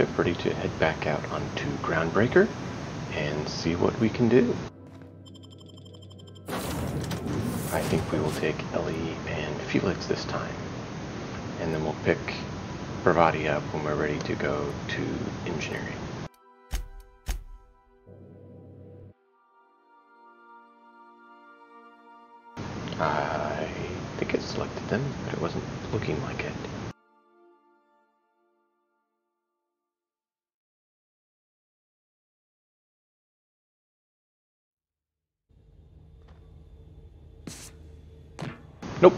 ship ready to head back out onto Groundbreaker and see what we can do. I think we will take Ellie and Felix this time. And then we'll pick Parvati up when we're ready to go to engineering. I think it selected them, but it wasn't looking like it. Nope.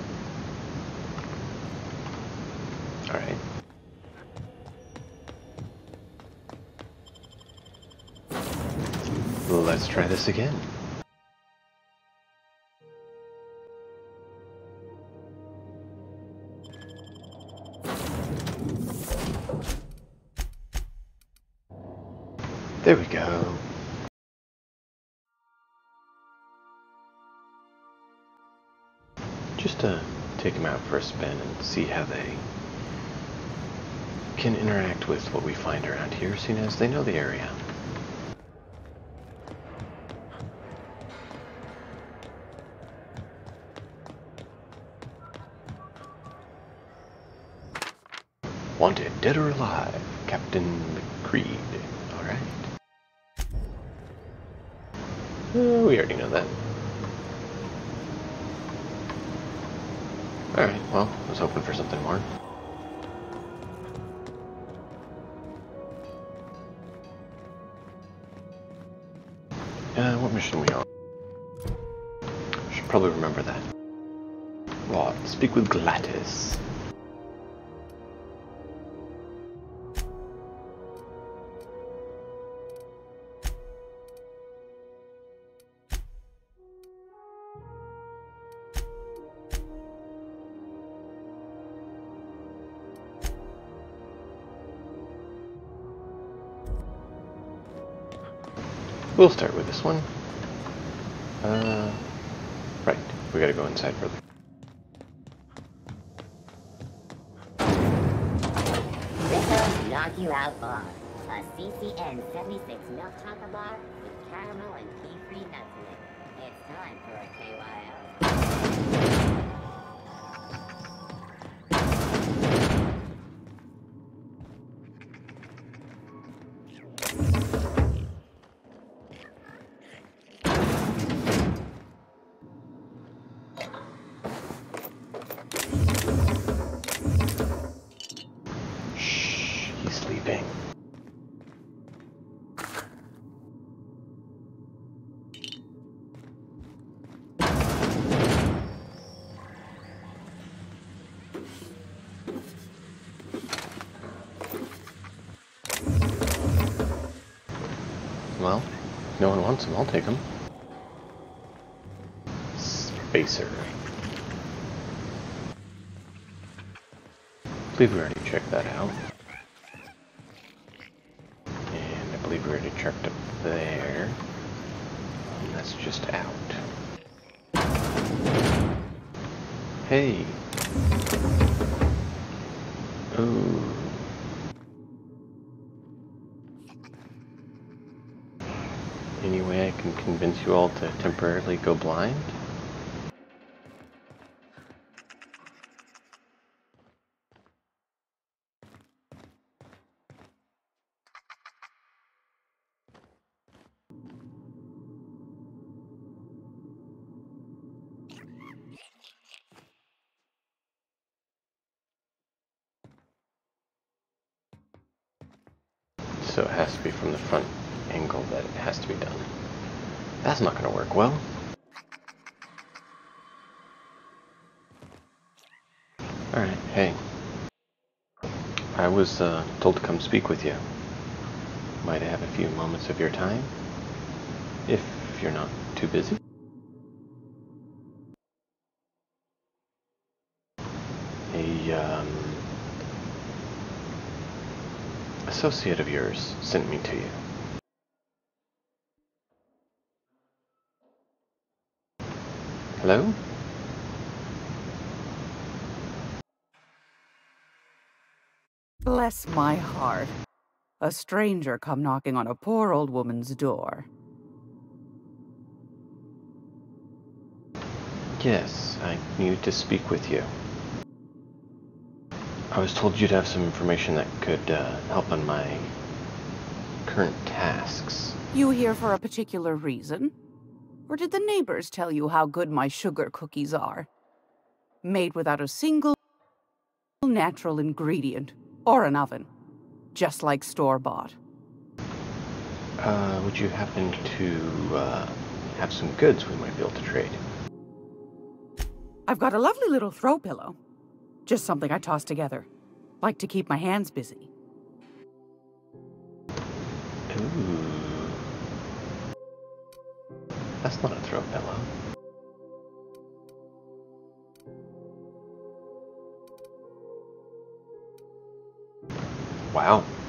Alright. Let's try this again. Spin and see how they can interact with what we find around here, seeing as they know the area. We'll start with this one. Uh, right, we gotta go inside further. No one wants them, I'll take them. Spacer. I believe we already checked that out. Temporarily go blind? Speak with you. Might have a few moments of your time? If you're not too busy. A, um, associate of yours sent me to you. Hello? Bless my heart. A stranger come knocking on a poor old woman's door. Yes, I need to speak with you. I was told you'd have some information that could uh, help on my current tasks. You here for a particular reason? Or did the neighbors tell you how good my sugar cookies are? Made without a single natural ingredient or an oven. Just like store-bought. Uh, would you happen to uh, have some goods we might be able to trade? I've got a lovely little throw pillow. Just something I toss together. Like to keep my hands busy. Ooh. That's not a throw pillow. Wow.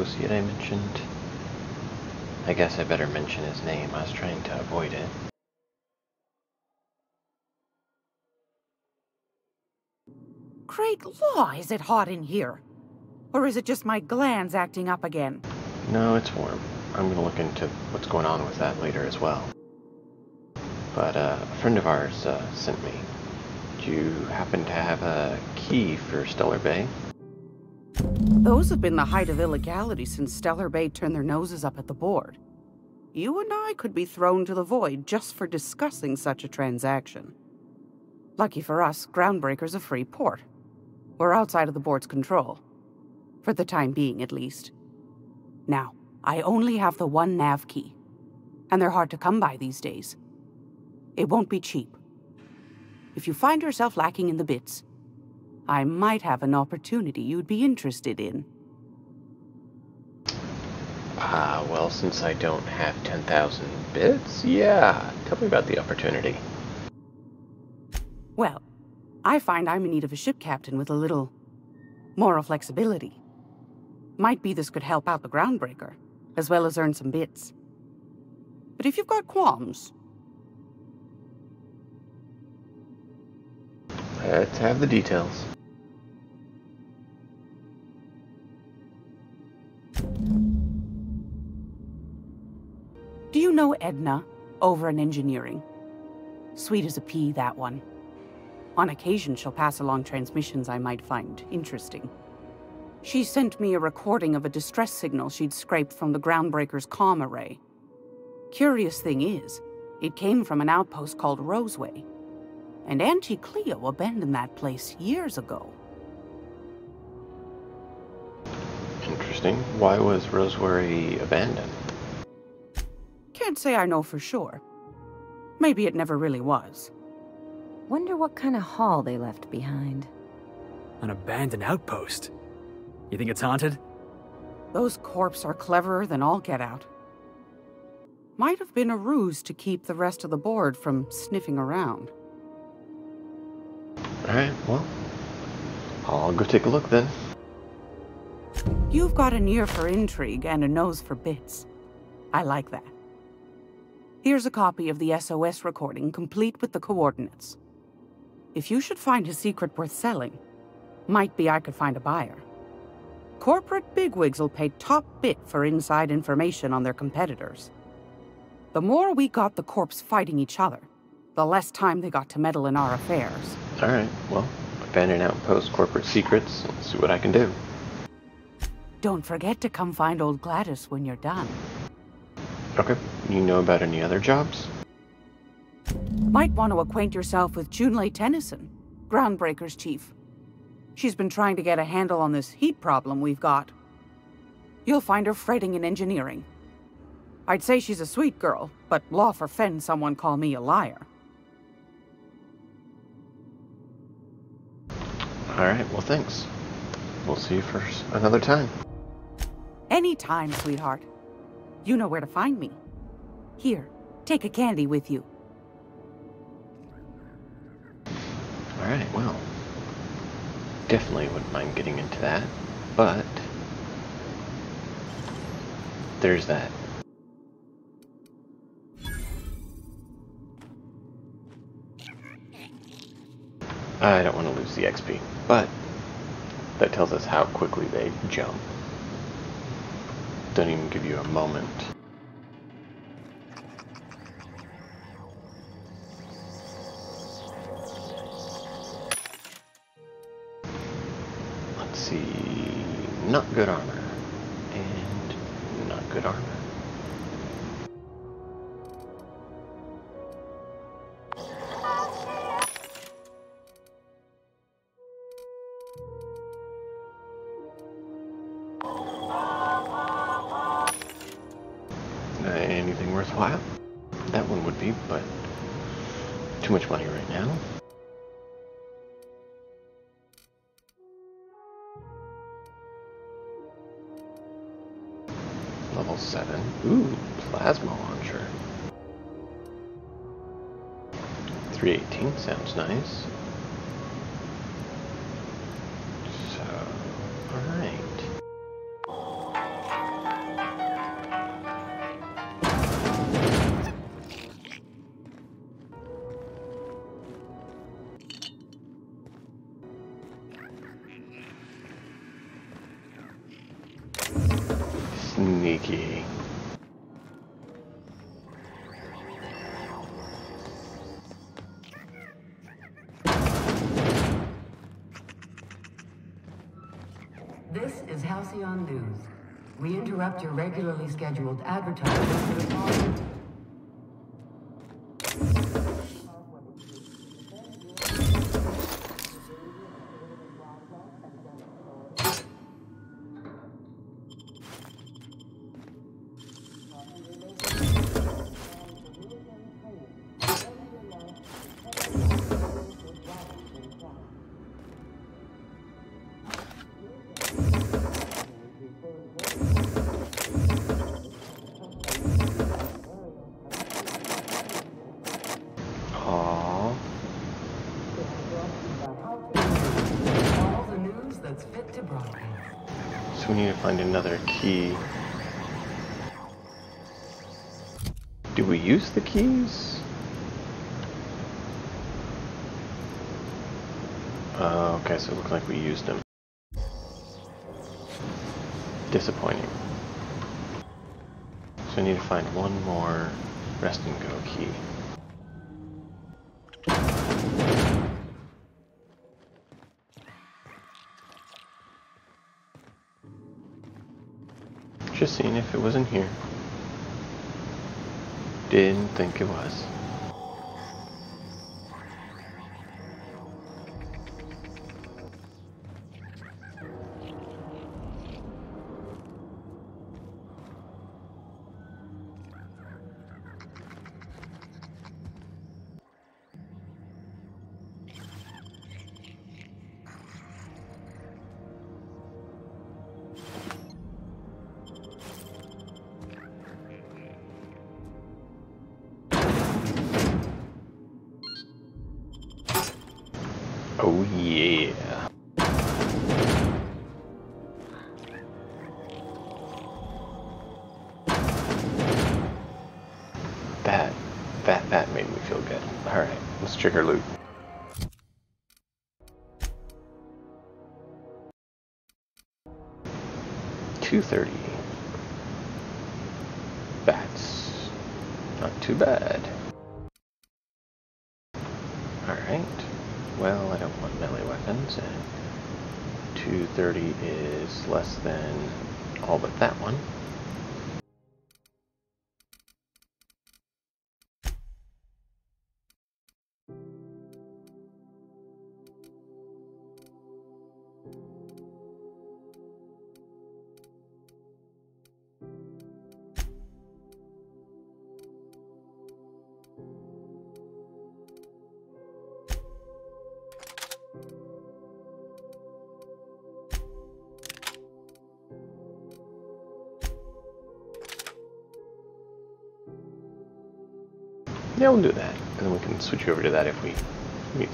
Associate I mentioned. I guess I better mention his name. I was trying to avoid it. Great law, is it hot in here? Or is it just my glands acting up again? No, it's warm. I'm gonna look into what's going on with that later as well. But uh, a friend of ours uh, sent me. Do you happen to have a key for Stellar Bay? Those have been the height of illegality since Stellar Bay turned their noses up at the board. You and I could be thrown to the void just for discussing such a transaction. Lucky for us, Groundbreaker's a free port. We're outside of the board's control. For the time being, at least. Now, I only have the one nav key. And they're hard to come by these days. It won't be cheap. If you find yourself lacking in the bits, I might have an opportunity you'd be interested in. Ah, well, since I don't have 10,000 bits, yeah. Tell me about the opportunity. Well, I find I'm in need of a ship captain with a little moral flexibility. Might be this could help out the Groundbreaker, as well as earn some bits. But if you've got qualms, Let's have the details. do you know Edna over in engineering? Sweet as a pea, that one. On occasion, she'll pass along transmissions I might find interesting. She sent me a recording of a distress signal she'd scraped from the Groundbreaker's comm array. Curious thing is, it came from an outpost called Roseway. And Auntie Cleo abandoned that place years ago. Interesting. Why was Roseway abandoned? Can't say I know for sure. Maybe it never really was. Wonder what kind of haul they left behind. An abandoned outpost. You think it's haunted? Those corps are cleverer than all get out. Might have been a ruse to keep the rest of the board from sniffing around. Alright, well, I'll go take a look then. You've got an ear for intrigue and a nose for bits. I like that. Here's a copy of the SOS recording, complete with the coordinates. If you should find a secret worth selling, might be I could find a buyer. Corporate bigwigs will pay top bit for inside information on their competitors. The more we got the corps fighting each other, the less time they got to meddle in our affairs. Alright, well, abandon outpost corporate secrets. Let's see what I can do. Don't forget to come find old Gladys when you're done. Okay, you know about any other jobs? Might want to acquaint yourself with Junlei Tennyson, Groundbreaker's chief. She's been trying to get a handle on this heat problem we've got. You'll find her fretting in engineering. I'd say she's a sweet girl, but law for forfend someone call me a liar. Alright, well thanks. We'll see you for another time. Anytime, sweetheart. You know where to find me. Here, take a candy with you. Alright, well. Definitely wouldn't mind getting into that, but. There's that. I don't want to lose the XP, but that tells us how quickly they jump. Don't even give you a moment. Let's see. Not good armor. And not good armor. Your regularly scheduled advertising one more rest and go key. Just seeing if it was in here. Didn't think it was.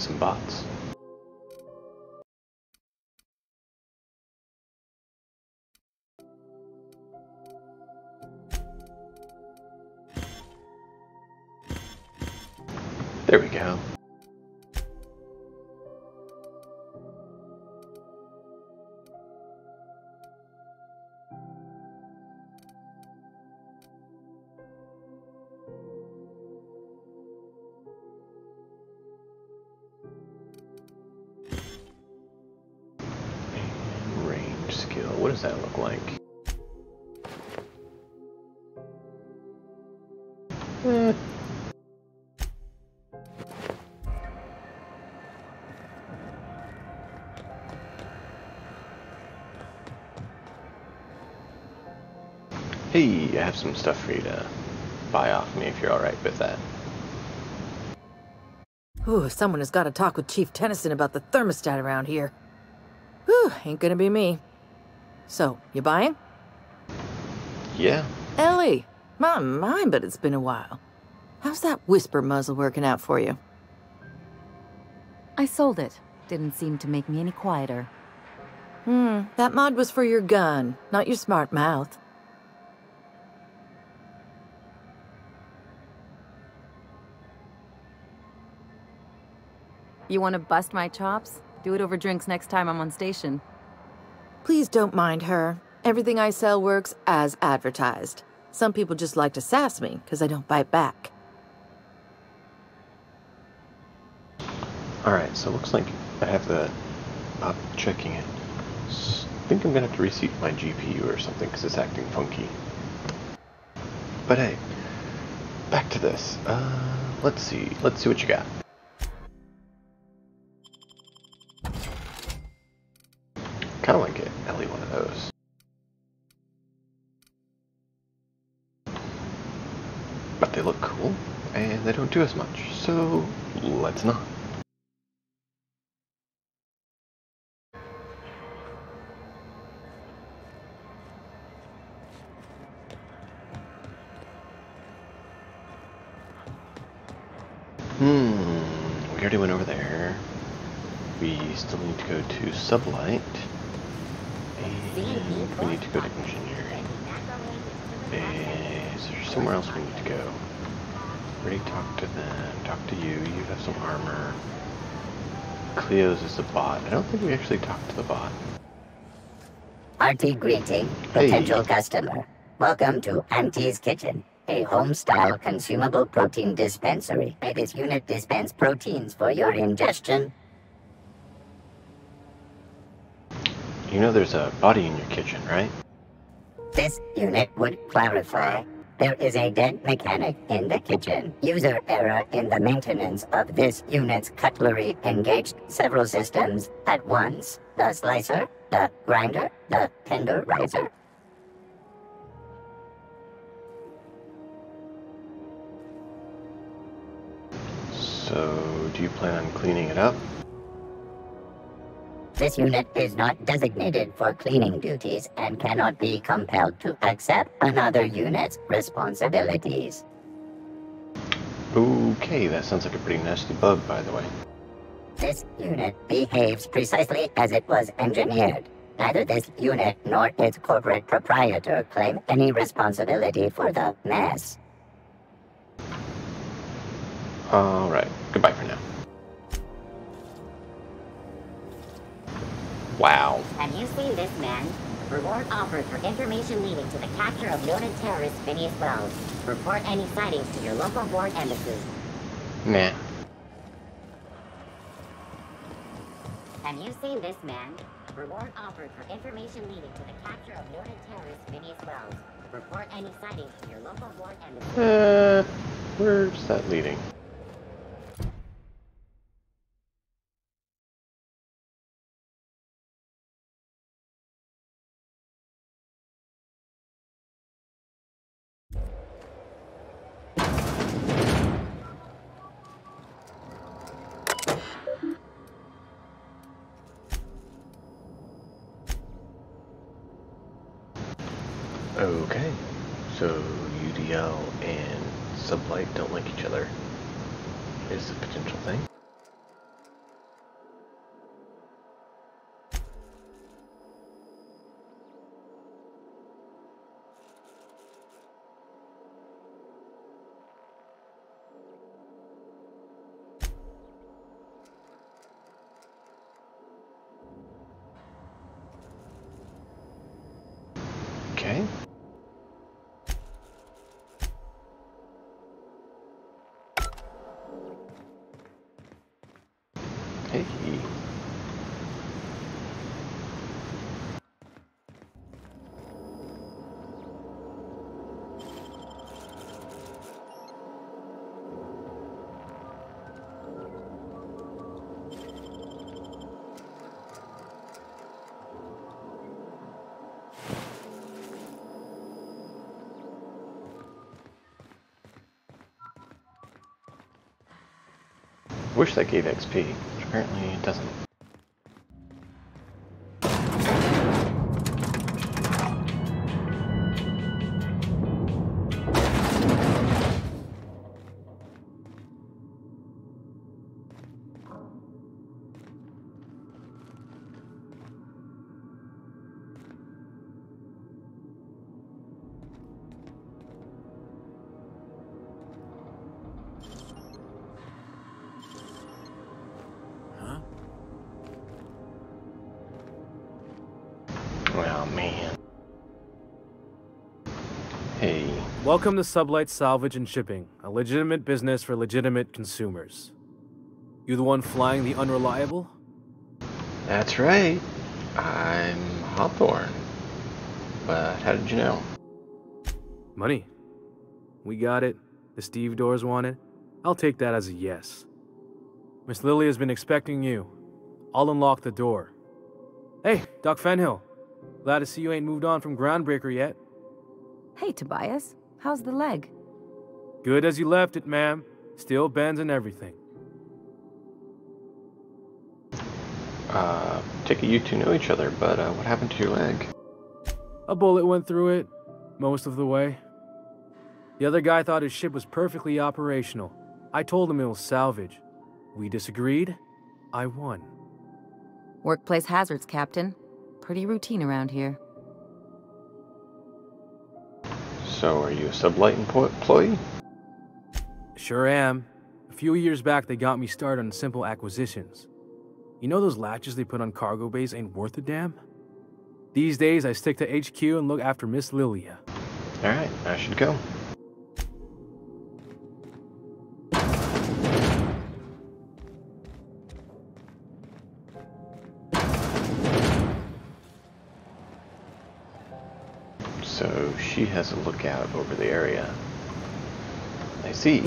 Some bots. I have some stuff for you to buy off me if you're alright with that. Ooh, someone has got to talk with Chief Tennyson about the thermostat around here. Whew, ain't gonna be me. So, you buying? Yeah, Ellie! My, mind, but it's been a while. How's that whisper muzzle working out for you? I sold it. Didn't seem to make me any quieter. Hmm, that mod was for your gun, not your smart mouth. You want to bust my chops? Do it over drinks next time I'm on station. Please don't mind her. Everything I sell works as advertised. Some people just like to sass me because I don't bite back. Alright, so it looks like I have the up checking it. S- I think I'm gonna have to reseat my GPU or something because it's acting funky. But hey, back to this. Uh, let's see. Let's see what you got. Kind of like it. Ellie, one of those. But they look cool, and they don't do as much, so let's not. Hmm, we already went over there. We still need to go to Sublight. We need to go to Engineering. Is there somewhere else we need to go? Already talked to them, talked to you, you have some armor. Cleo's is the bot. I don't think we actually talked to the bot. Hearty greeting, Hey. potential customer. Welcome to Auntie's Kitchen, a home-style consumable protein dispensary. May this unit dispense proteins for your ingestion. You know there's a body in your kitchen, right? This unit would clarify. There is a dead mechanic in the kitchen. User error in the maintenance of this unit's cutlery engaged several systems at once. The slicer, the grinder, the tenderizer. So, do you plan on cleaning it up? This unit is not designated for cleaning duties and cannot be compelled to accept another unit's responsibilities. Okay, that sounds like a pretty nasty bug, by the way. This unit behaves precisely as it was engineered. Neither this unit nor its corporate proprietor claim any responsibility for the mess. Alright, goodbye for now. Wow. Have you seen this man? Reward offered for information leading to the capture of noted terrorist Phineas Welles. Report any sightings to your local board embassy. Nah. Have you seen this man? Reward offered for information leading to the capture of noted terrorist Phineas Welles. Report any sightings to your local board embassy. Uh, where's that leading? Okay, so UDL and Sublight don't like each other. Is a potential thing. Wish that gave XP, but apparently it doesn't. Welcome to Sublight Salvage and Shipping, a legitimate business for legitimate consumers. You the one flying the unreliable? That's right. I'm Hawthorne. But how did you know? Money. We got it. The stevedores want it. I'll take that as a yes. Miss Lilya has been expecting you. I'll unlock the door. Hey, Doc Fenhill. Glad to see you ain't moved on from Groundbreaker yet. Hey, Tobson. How's the leg? Good as you left it, ma'am. Still bends and everything. Uh, take it you two know each other, but uh, what happened to your leg? A bullet went through it, most of the way. The other guy thought his ship was perfectly operational. I told him it was salvage. We disagreed. I won. Workplace hazards, Captain. Pretty routine around here. So, are you a sublight employee? Sure am. A few years back, they got me started on simple acquisitions. You know those latches they put on cargo bays ain't worth a damn? These days, I stick to HQ and look after Miss Lilya. Alright, I should go. Has a lookout over the area. I see.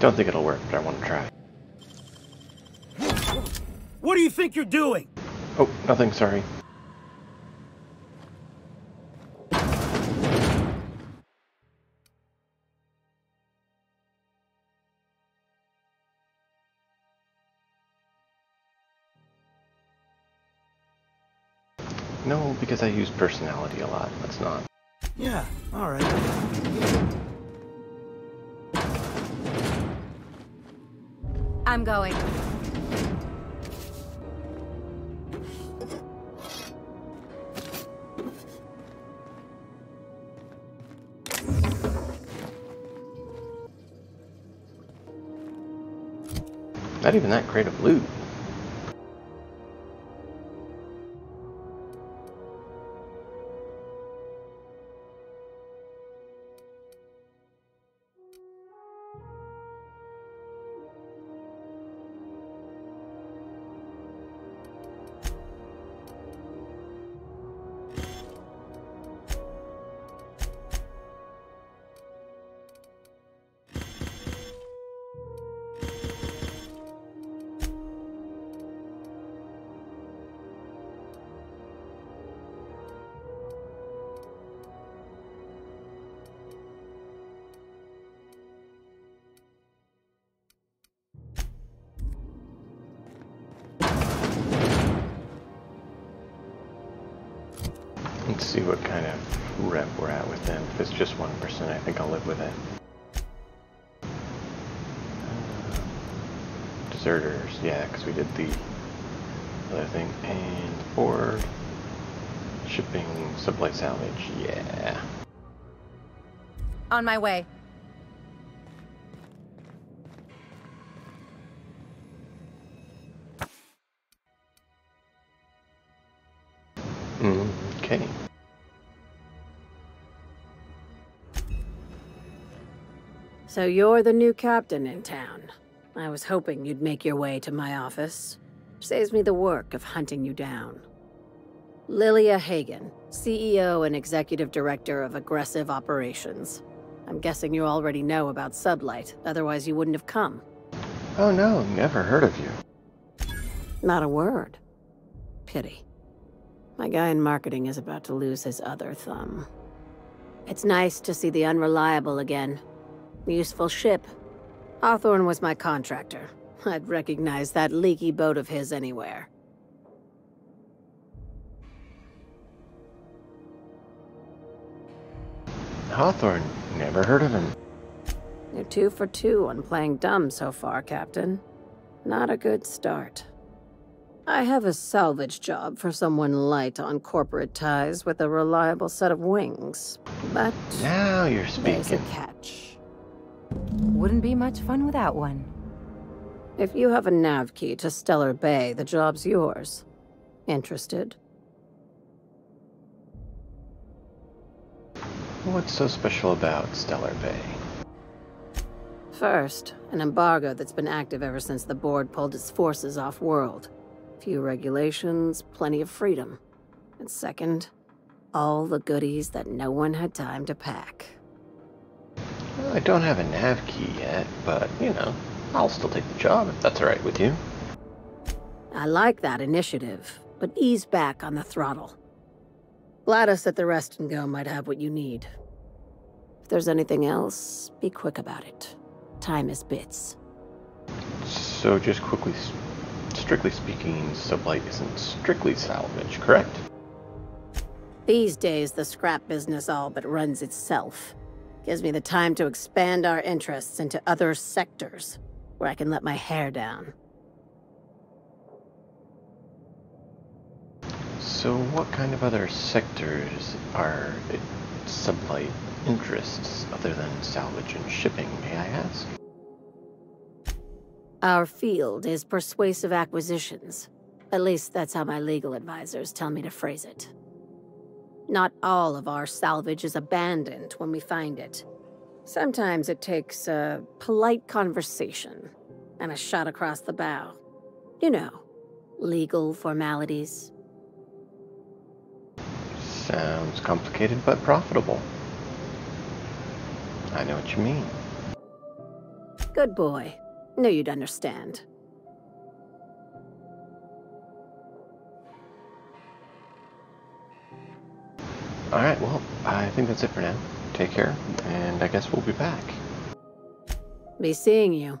Don't think it'll work, but I want to try. What do you think you're doing? Oh, nothing, sorry. because I use personality a lot. Let's not. Yeah, alright. I'm going. Not even that creative loot. On my way. Mm, Okay. So you're the new captain in town. I was hoping you'd make your way to my office. Saves me the work of hunting you down. Lilya Hagen, CEO and Executive Director of Aggressive Operations. I'm guessing you already know about Sublight, otherwise you wouldn't have come. Oh no, never heard of you. Not a word. Pity. My guy in marketing is about to lose his other thumb. It's nice to see the Unreliable again. Useful ship. Hawthorne was my contractor. I'd recognize that leaky boat of his anywhere. Hawthorne, never heard of him. You're two for two on playing dumb so far, Captain. Not a good start. I have a salvage job for someone light on corporate ties with a reliable set of wings. But Now you're there's a speaking. catch. Wouldn't be much fun without one. If you have a nav key to Stellar Bay, the job's yours. Interested? What's so special about Stellar Bay? First, an embargo that's been active ever since the board pulled its forces off-world. Few regulations, plenty of freedom. And second, all the goodies that no one had time to pack. Well, I don't have a nav key yet, but, you know, I'll still take the job if that's alright with you. I like that initiative, but ease back on the throttle. Gladys at the Rest and Go might have what you need. If there's anything else, be quick about it. Time is bits. So, just quickly, strictly speaking, Sublight isn't strictly salvage, correct? These days, the scrap business all but runs itself. Gives me the time to expand our interests into other sectors, where I can let my hair down. So, what kind of other sectors are Sublight interests other than salvage and shipping, may I ask? Our field is persuasive acquisitions. At least that's how my legal advisors tell me to phrase it. Not all of our salvage is abandoned when we find it. Sometimes it takes a polite conversation and a shot across the bow. You know, legal formalities. Sounds complicated but profitable. I know what you mean. Good boy. Knew you'd understand. Alright, well, I think that's it for now. Take care, and I guess we'll be back. Be seeing you.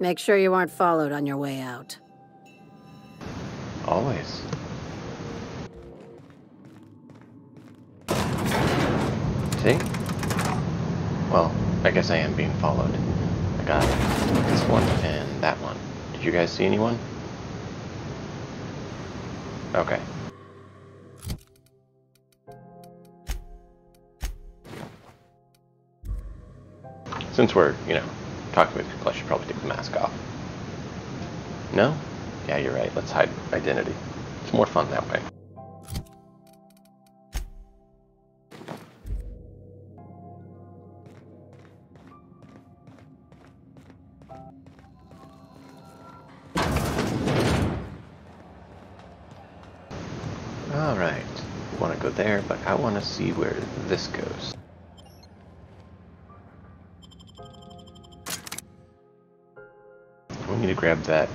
Make sure you aren't followed on your way out. Always. See? Well, I guess I am being followed. I got this one and that one. Did you guys see anyone? Okay. Since we're, you know, talking with people, I should probably take the mask off. No? Yeah, you're right. Let's hide identity. It's more fun that way. I want to see where this goes. We need to grab that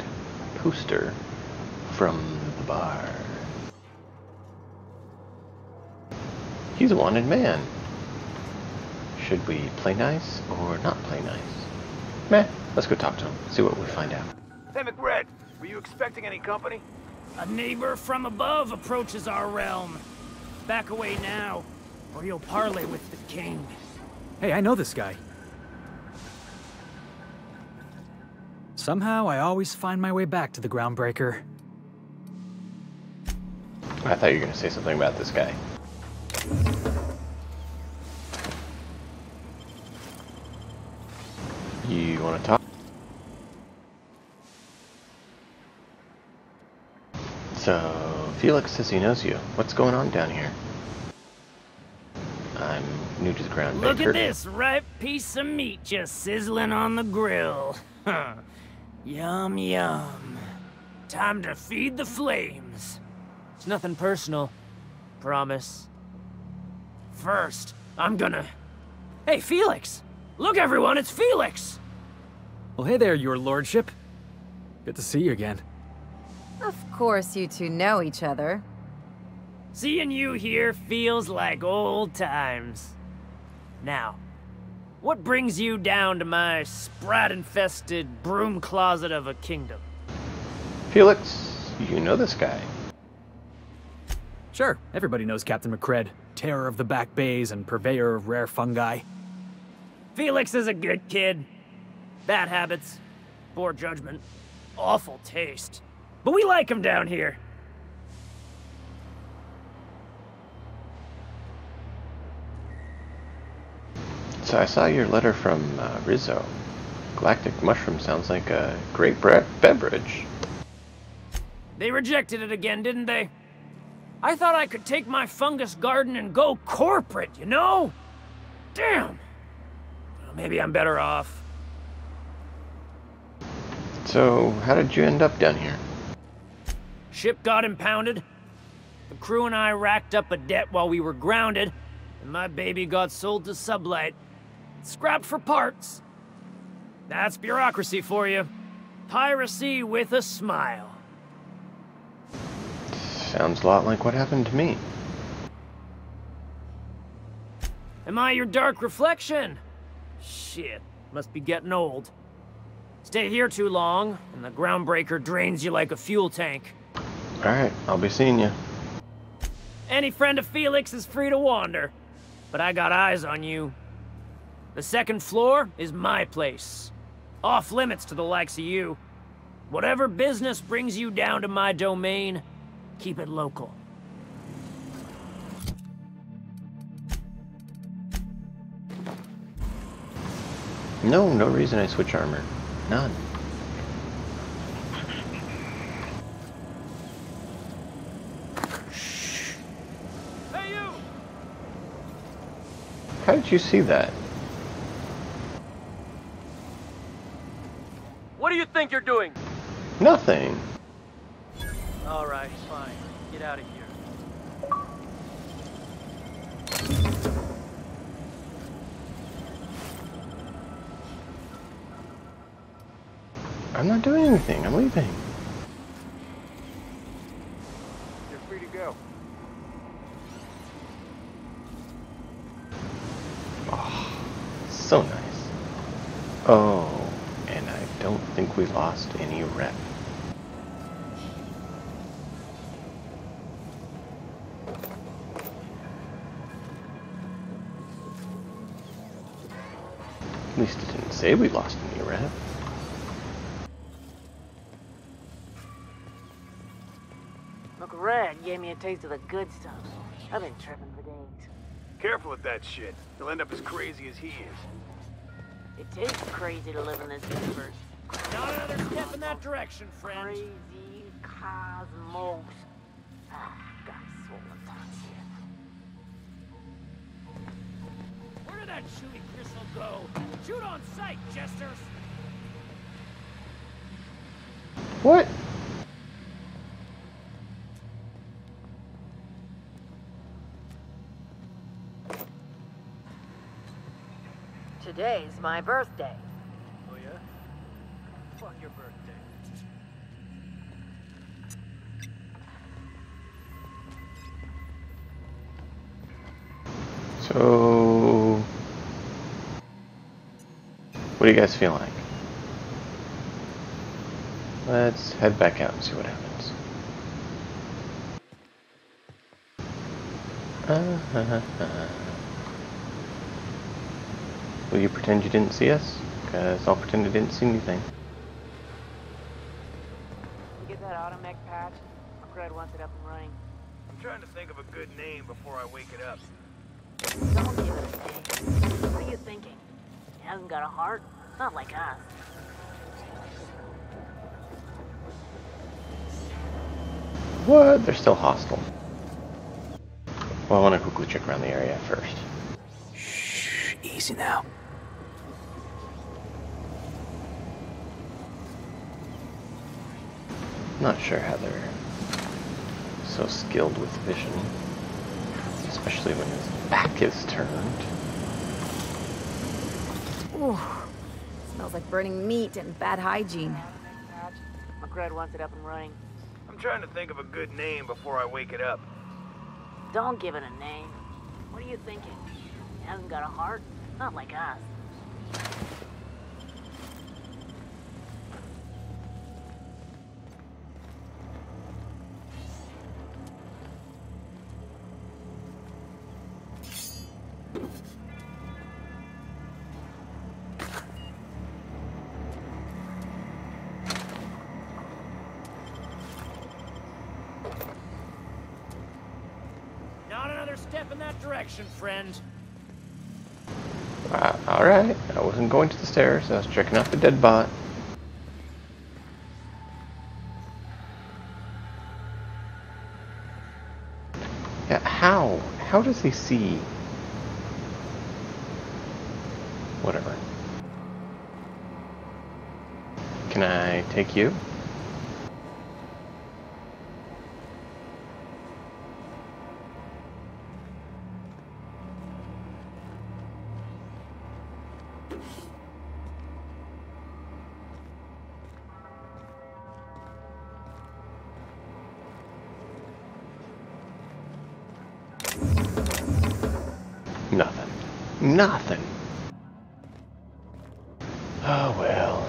poster from the bar. He's a wanted man. Should we play nice or not play nice? Meh, let's go talk to him, see what we find out. Hey, McRed, were you expecting any company? A neighbor from above approaches our realm. Back away now, or you'll parley with the king. Hey, I know this guy. Somehow, I always find my way back to the Groundbreaker. I thought you were going to say something about this guy. You want to talk? So, Felix says he knows you. What's going on down here? I'm new to the ground. Look Baker. at this ripe piece of meat just sizzling on the grill. Huh. Yum, yum. Time to feed the flames. It's nothing personal. Promise. First, I'm gonna... Hey, Felix! Look, everyone, it's Felix! Well, hey there, your lordship. Good to see you again. Of course you two know each other. Seeing you here feels like old times. Now, what brings you down to my sprat-infested broom closet of a kingdom? Felix, you know this guy. Sure, everybody knows Captain McRed, terror of the back bays and purveyor of rare fungi. Felix is a good kid. Bad habits, poor judgment, awful taste. But we like them down here. So I saw your letter from uh, Rizzo. Galactic mushroom sounds like a great beverage. They rejected it again, didn't they? I thought I could take my fungus garden and go corporate, you know? Damn! Well, maybe I'm better off. So, how did you end up down here? Ship got impounded. The crew and I racked up a debt while we were grounded, and my baby got sold to Sublight. Scrapped for parts. That's bureaucracy for you. Piracy with a smile. Sounds a lot like what happened to me. Am I your dark reflection? Shit, must be getting old. Stay here too long, and the groundbreaker drains you like a fuel tank. Alright, I'll be seeing you. Any friend of Felix is free to wander, but I got eyes on you. The second floor is my place. Off limits to the likes of you. Whatever business brings you down to my domain, keep it local. No, no reason I switch armor. None. Hey, you! How did you see that? What do you think you're doing? Nothing. All right, fine. Get out of here. I'm not doing anything. I'm leaving. You're free to go. So nice. Oh, and I don't think we lost any rep. At least it didn't say we lost any rep. Look, Red gave me a taste of the good stuff. I've been tripping for days. Careful with that shit. You'll end up as crazy as he is. It takes crazy to live in this universe. Not another step in that direction, friend. Crazy cosmos. Ah, got swollen tongues here. Where did that shooting crystal go? Shoot on sight, jesters! What? Today's my birthday. Your birthday. So, what do you guys feel like? Let's head back out and see what happens. Uh, Will you pretend you didn't see us? Because I'll pretend I didn't see anything. You get that automech patch? Fred wants it up and running. I'm trying to think of a good name before I wake it up. Don't give it a name. What are you thinking? He hasn't got a heart? Not like us. What? They're still hostile. Well, I want to quickly check around the area first. Shh, easy now. Not sure how they're so skilled with vision, especially when his back is turned. Ooh, smells like burning meat and bad hygiene. McRed wants it up and running. I'm trying to think of a good name before I wake it up. Don't give it a name. What are you thinking? He hasn't got a heart? Not like us. Step in that direction, friend. Uh, Alright, I wasn't going to the stairs, I was checking out the dead bot. Yeah, how? How does he see? Whatever. Can I take you? Nothing. Nothing. Oh well.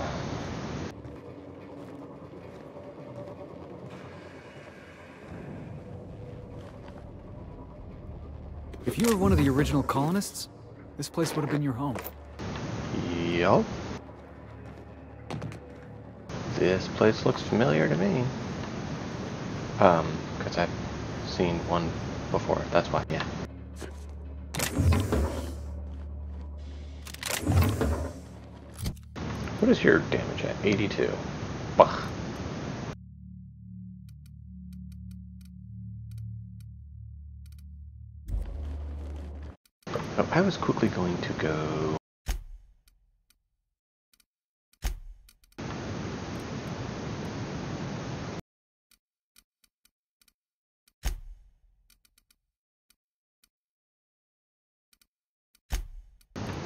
If you were one of the original colonists, this place would have been your home. Yup. This place looks familiar to me. Um, because I've seen one before, that's why, yeah. What is your damage at? 82. Bah. Oh, I was quickly going to go...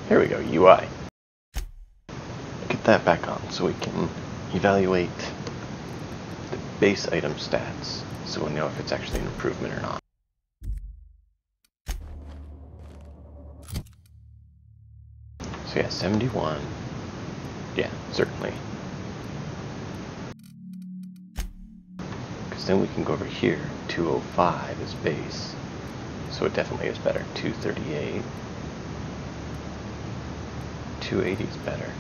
There we go, UI. Get that back on so we can evaluate the base item stats so we'll know if it's actually an improvement or not. So yeah, 71. Yeah, certainly. Because then we can go over here. 205 is base. So it definitely is better. 238. 280 is better.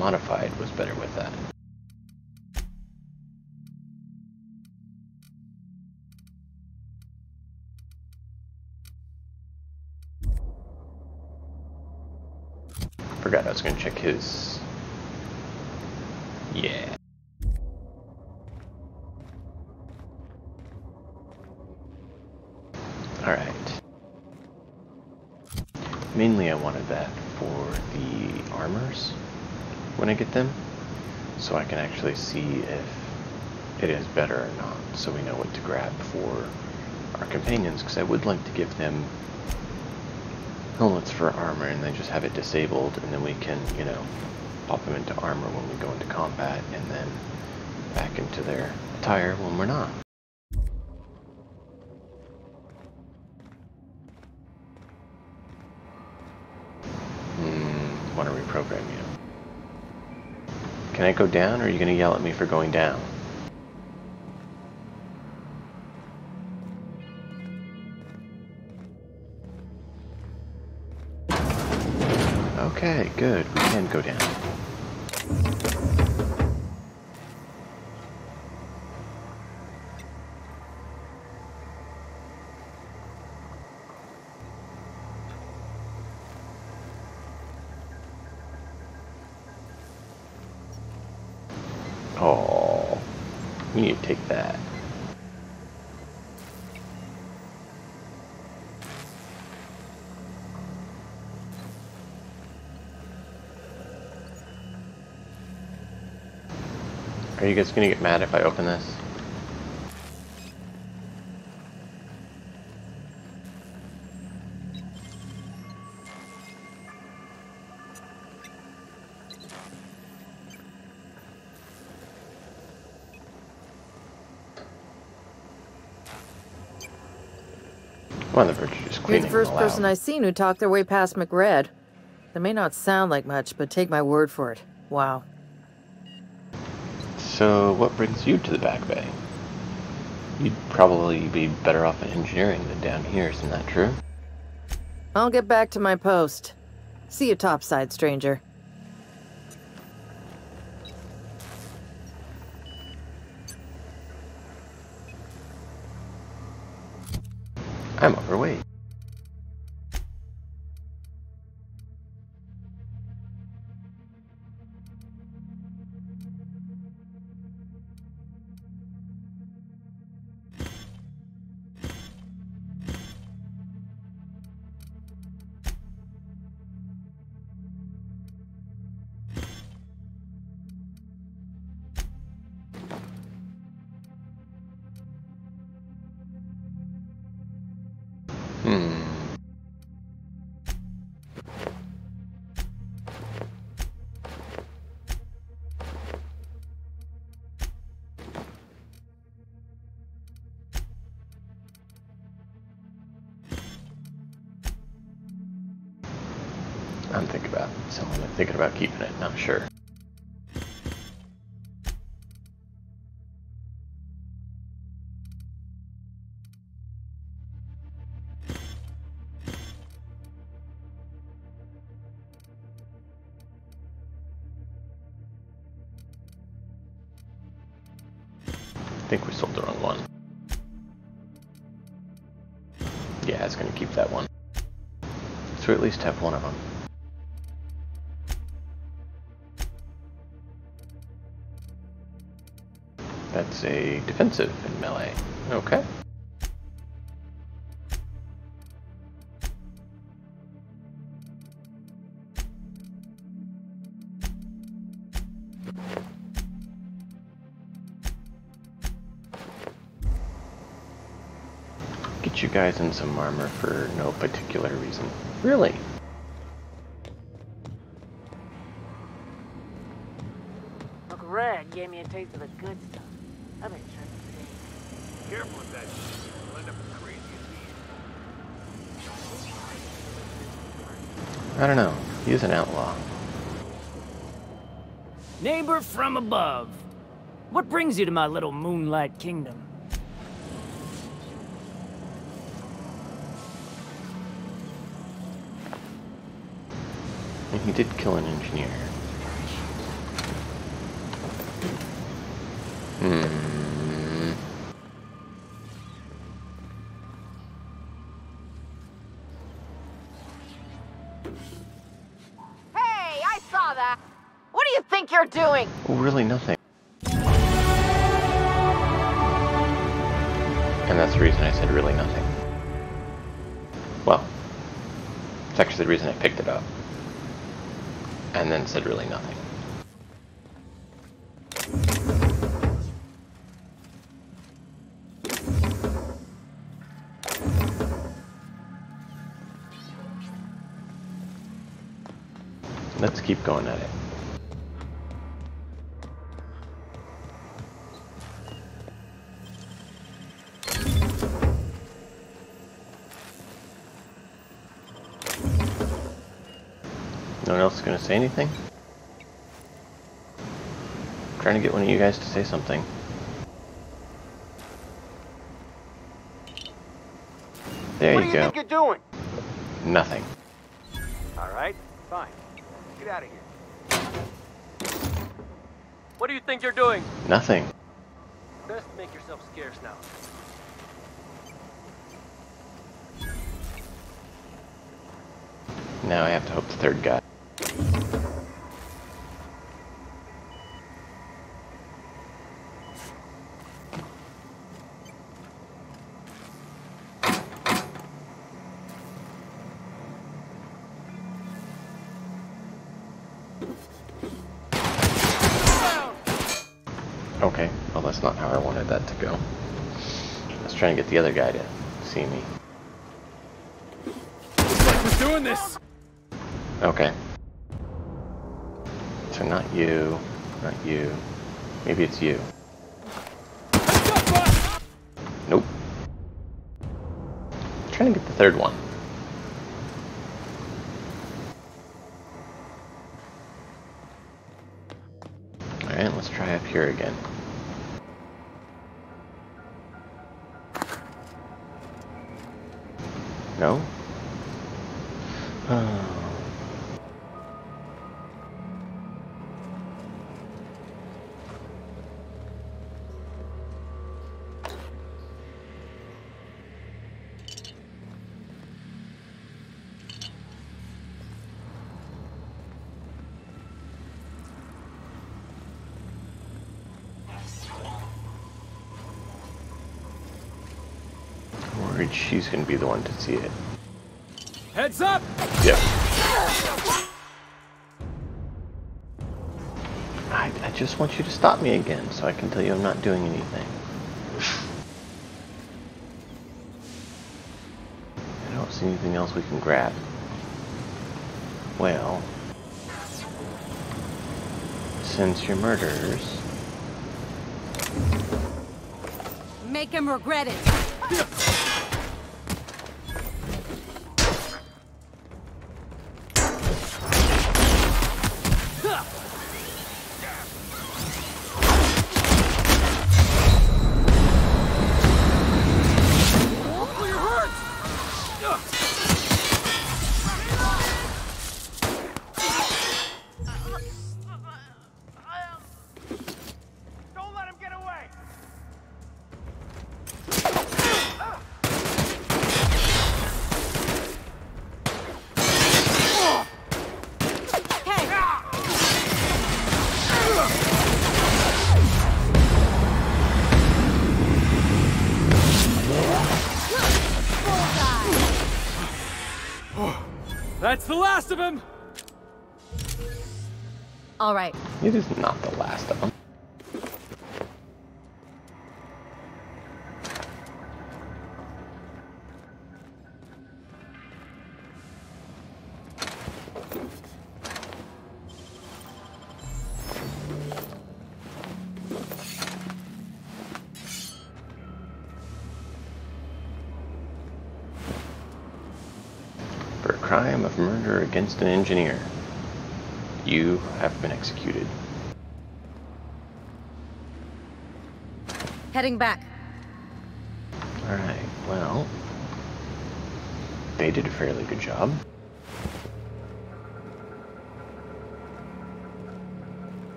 But her modified was better with that. forgot I was going to check his. Yeah. Alright. Mainly I wanted that for the armors when I get them, so I can actually see if it is better or not, so we know what to grab for our companions, because I would like to give them helmets for armor and then just have it disabled, and then we can, you know, pop them into armor when we go into combat, and then back into their attire when we're not. Hmm, want to reprogram you. Can I go down, or are you going to yell at me for going down? Okay, good. We can go down. Oh, we need to take that. Guys gonna get mad if I open this? I'm on the verge just You're the first person. I've seen who talked their way past McRed. They may not sound like much, but take my word for it. Wow. So, what brings you to the Back Bay? You'd probably be better off in engineering than down here, isn't that true? I'll get back to my post. See you topside, stranger. Least have one of them. That's a defensive in melee. Okay. Get you guys in some armor for no particular reason. Really? Look, Red gave me a taste of the good stuff. I've been tripping for days. Careful with that shit. You'll end up as crazy as he I don't know. He's an outlaw. Neighbor from above. What brings you to my little moonlight kingdom? And he did kill an engineer. Really nothing. And that's the reason I said really nothing. Well, it's actually the reason I picked it up. And then said really nothing. Let's keep going at it. Say anything? I'm trying to get one of you guys to say something. There what you do you go. think you're doing? Nothing. All right, fine. Get out of here. What do you think you're doing? Nothing. Best make yourself scarce now. Now I have to hope the third guy. Okay, well that's not how I wanted that to go. Let's try and get the other guy to see me. Who's doing this? Okay. So not you, not you. Maybe it's you. Nope. trying to get the third one. Alright, let's try up here again. No? Oh. Worried be the one to see it. Heads up! Yep. I, I just want you to stop me again so I can tell you I'm not doing anything. I don't see anything else we can grab. Well, since you're murderers, Make him regret it. Him! All right. it is not against an engineer, you have been executed. Heading back. Alright, well, they did a fairly good job.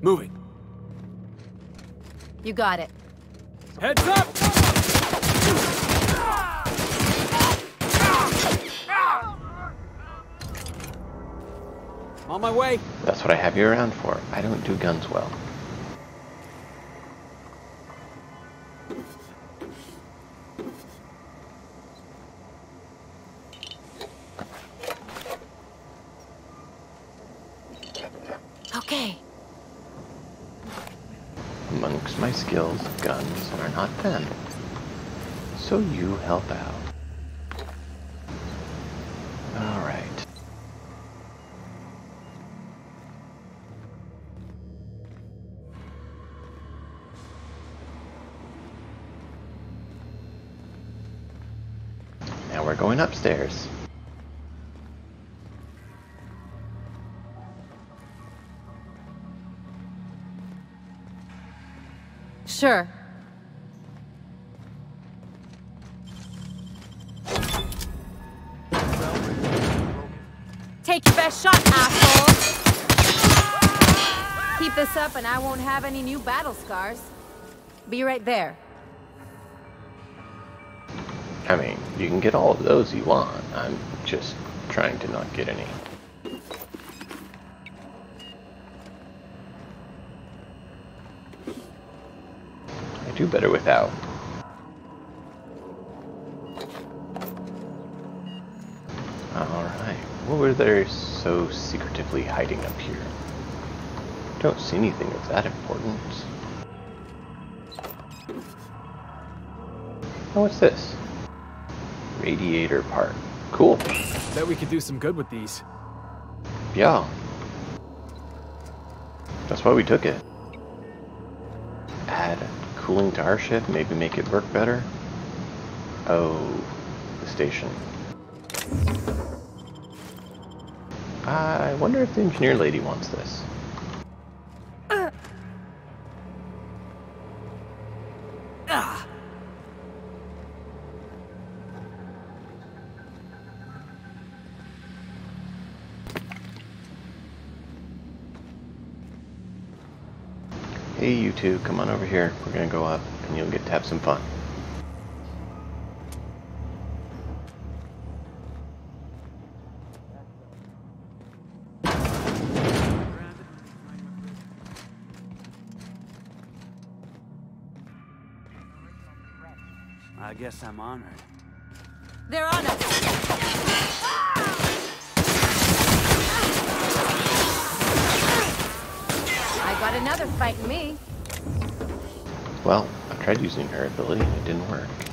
Moving. You got it. Heads up! That's what I have you around for. I don't do guns well. Have any new battle scars. Be right there. I mean, you can get all of those you want. I'm just trying to not get any. I do better without. Alright, what were they so secretively hiding up here? Don't see anything of that importance. Oh, what's this? Radiator part. Cool. Bet we could do some good with these. Yeah. That's why we took it. Add cooling to our ship, maybe make it work better. Oh, the station. I wonder if the engineer lady wants this. Hey, you come on over here. We're gonna go up, and you'll get to have some fun. I guess I'm honored. Tried using her ability and it didn't work.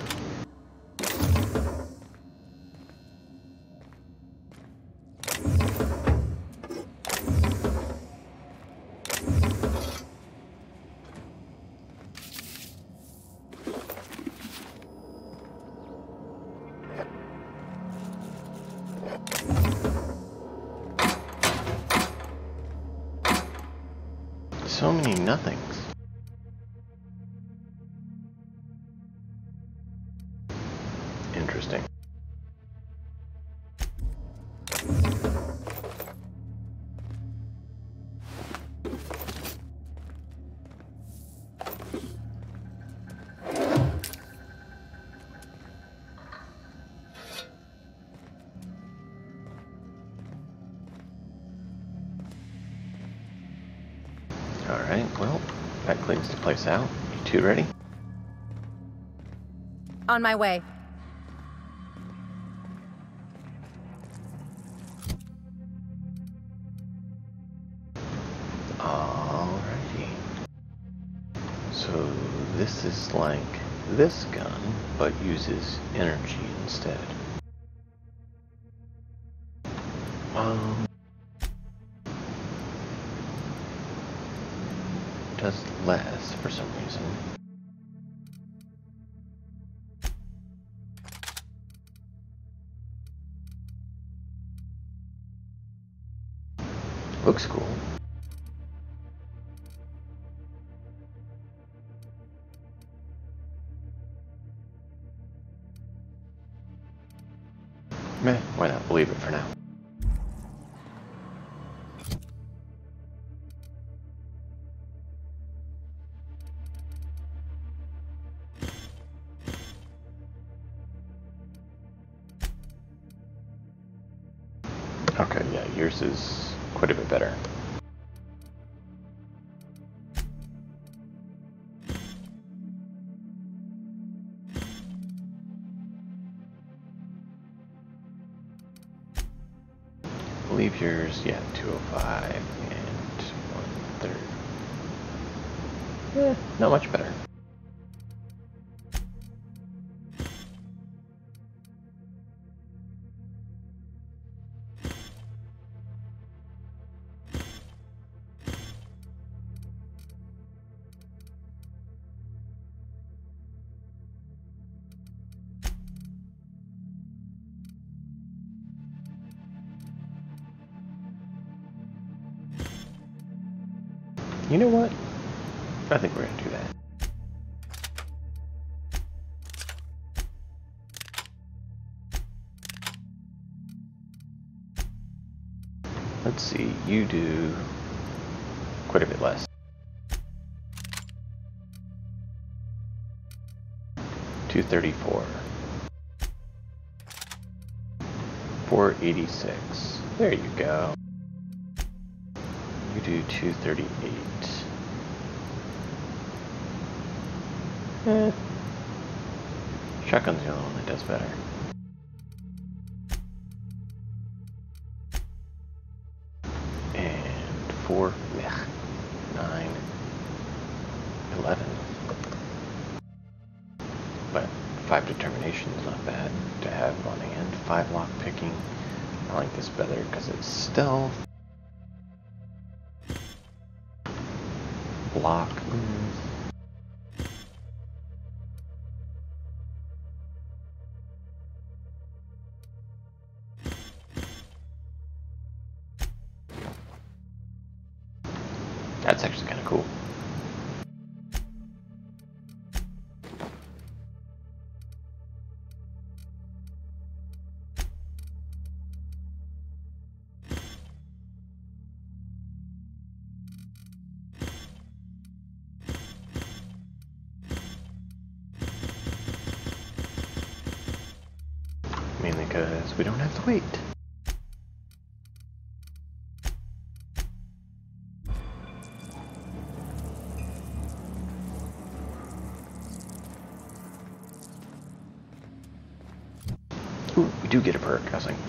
Place out. You two ready? On my way. Alrighty. So this is like this gun, but uses energy instead. You do quite a bit less. Two thirty-four. Four eighty-six. There you go. You do two thirty-eight. Eh. Shotgun's the only one that does better. Four, nine, eleven. But five determination is not bad to have on hand. Five lock picking. I like this better because it's stealth.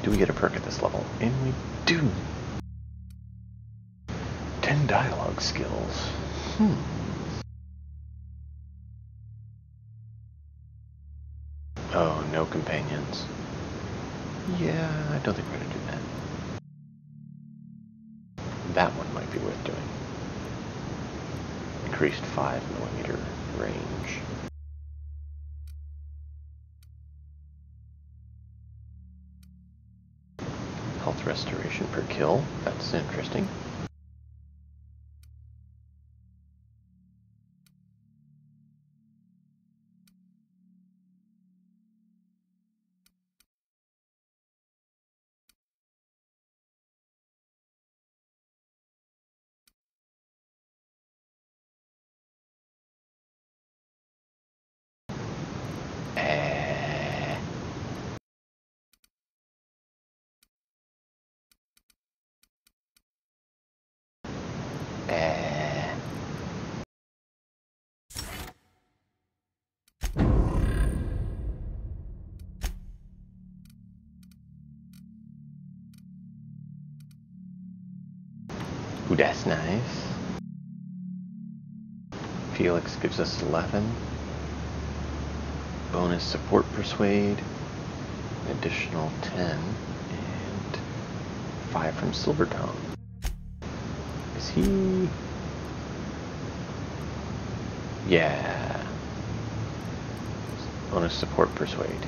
Do we get a perk that's nice. Felix gives us 11. Bonus support persuade. Additional 10. And 5 from Silver Tongue. Is he... Yeah. Bonus support persuade.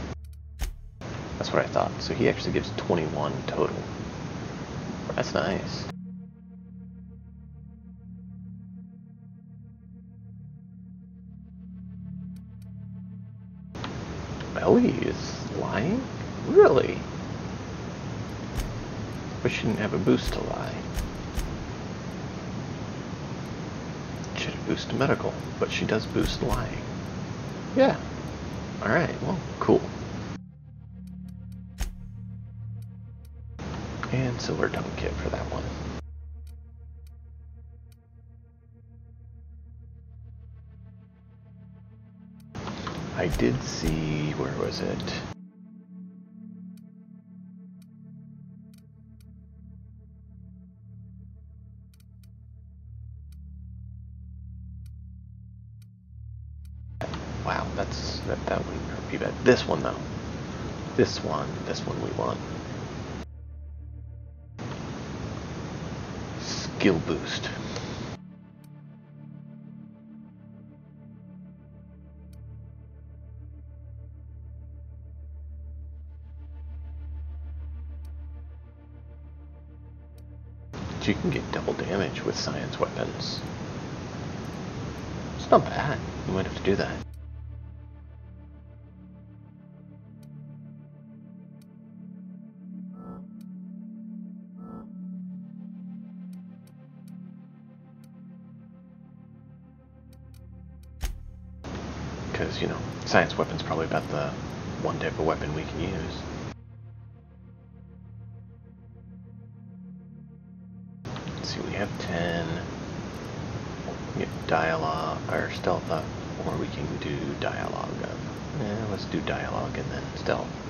That's what I thought. So he actually gives 21 total. That's nice. Is lying? Really? But she didn't have a boost to lie. She had a boost to medical, but she does boost lying. Yeah. Alright, well, cool. And silver tongue kit for that one. Did see, where was it? Wow, that's that that wouldn't be bad. This one though. This one, this one we want. Skill boost. You can get double damage with science weapons. It's not bad. You might have to do that. Because, you know, science weapon's probably about the one type of weapon we can use. Stealth up, or we can do dialogue up. Yeah, let's do dialogue and then stealth.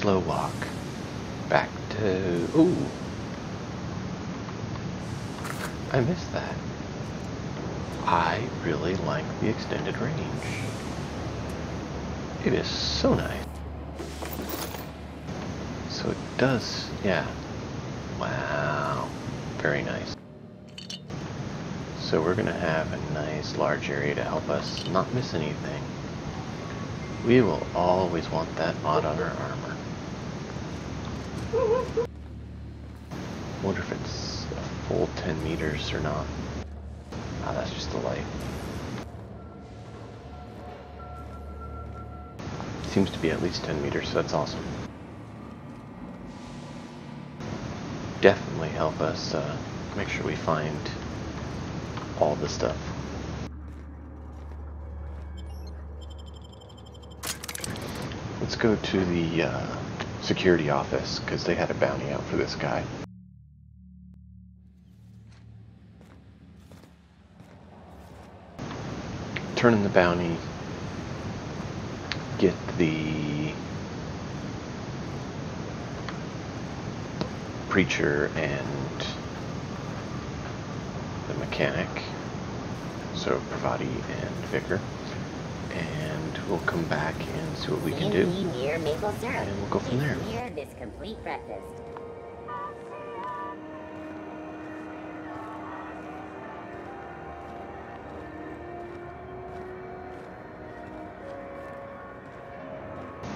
Slow walk back to. Ooh. I missed that. I really like the extended range. It is so nice. So it does, yeah. Wow. Very nice. So we're going to have a nice large area to help us not miss anything. We will always want that mod on our armor. Wonder if it's a full 10 meters or not. Ah, that's just the light. Seems to be at least 10 meters, so that's awesome. Definitely help us uh, make sure we find all the stuff. Let's go to the uh, security office, because they had a bounty out for this guy. Turn in the bounty, get the preacher and the mechanic, so Parvati and Vicar, we'll come back and see what we can do. Indeed, near maple syrup. And we'll go from there. This complete breakfast.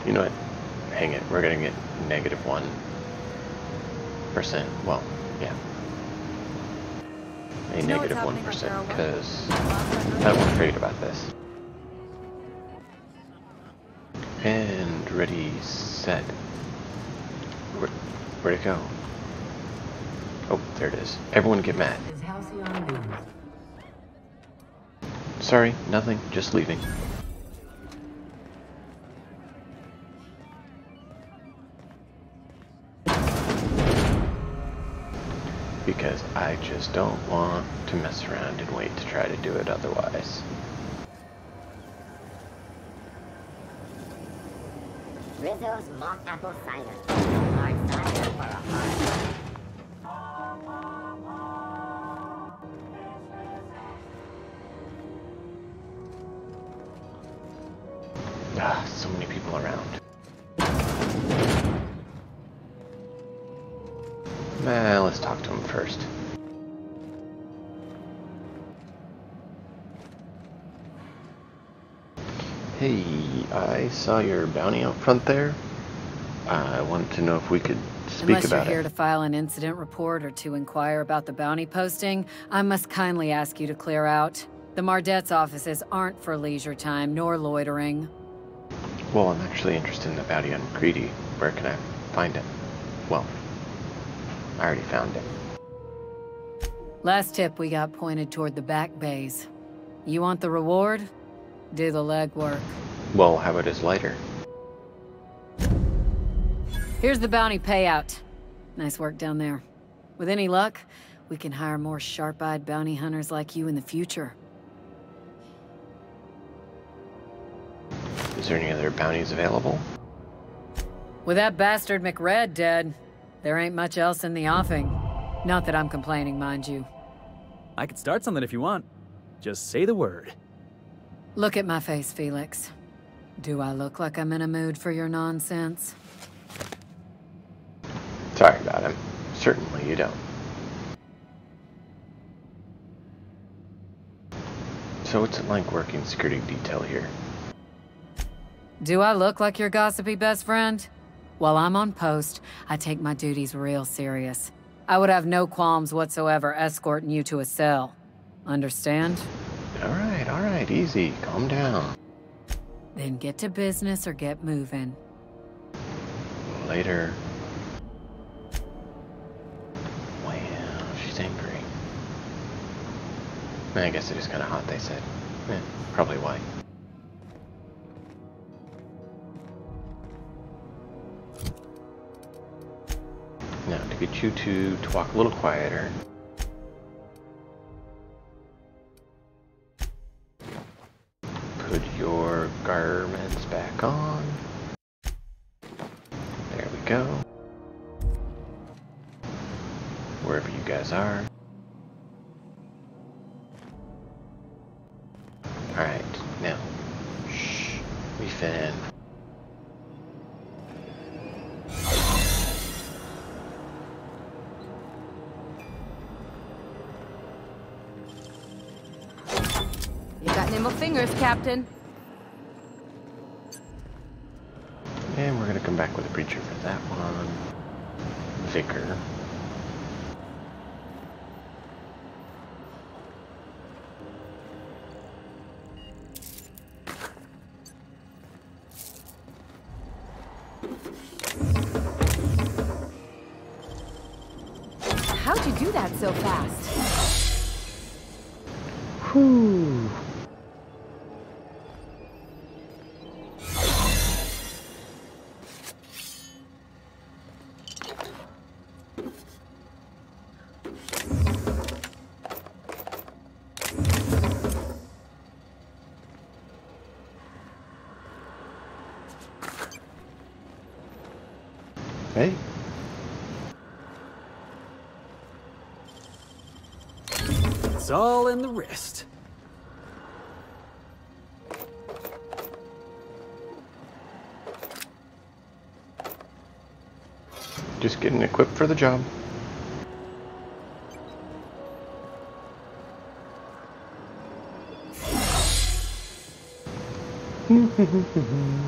You know what? Hang it. We're gonna get negative one percent. Well, yeah. A You know what's negative one percent because I wasn't afraid about this. And ready, set. Where, where'd it go? Oh, there it is. Everyone get mad. Is Halcyon News. Sorry, nothing. Just leaving. Because I just don't want to mess around and wait to try to do it otherwise. Rizzo's mock apple cider. Hard cider for a hard I saw your bounty out front there. I wanted to know if we could speak Unless about you're here it. to file an incident report or to inquire about the bounty posting, I must kindly ask you to clear out. The Mardet's offices aren't for leisure time nor loitering. Well, I'm actually interested in the bounty on Greedy. Where can I find it? Well, I already found it. Last tip we got pointed toward the back bays. You want the reward? Do the legwork. Well, how about his lighter? Here's the bounty payout. Nice work down there. With any luck, we can hire more sharp-eyed bounty hunters like you in the future. Is there any other bounties available? With that bastard McRed dead, there ain't much else in the offing. Not that I'm complaining, mind you. I could start something if you want. Just say the word. Look at my face, Felix. Do I look like I'm in a mood for your nonsense? Sorry about him. Certainly you don't. So what's it like working security detail here? Do I look like your gossipy best friend? While I'm on post, I take my duties real serious. I would have no qualms whatsoever escorting you to a cell. Understand? Alright, alright, easy. Calm down. Then get to business or get moving. Later. Wow, she's angry. I guess it is kind of hot, they said. Yeah, probably why. Now, to get you to, to walk a little quieter. Garments back on. There we go. Wherever you guys are. Alright, now. Shh. Refin. You got nimble fingers, Captain. And we're gonna come back with a preacher for that one. Vicar. For the job.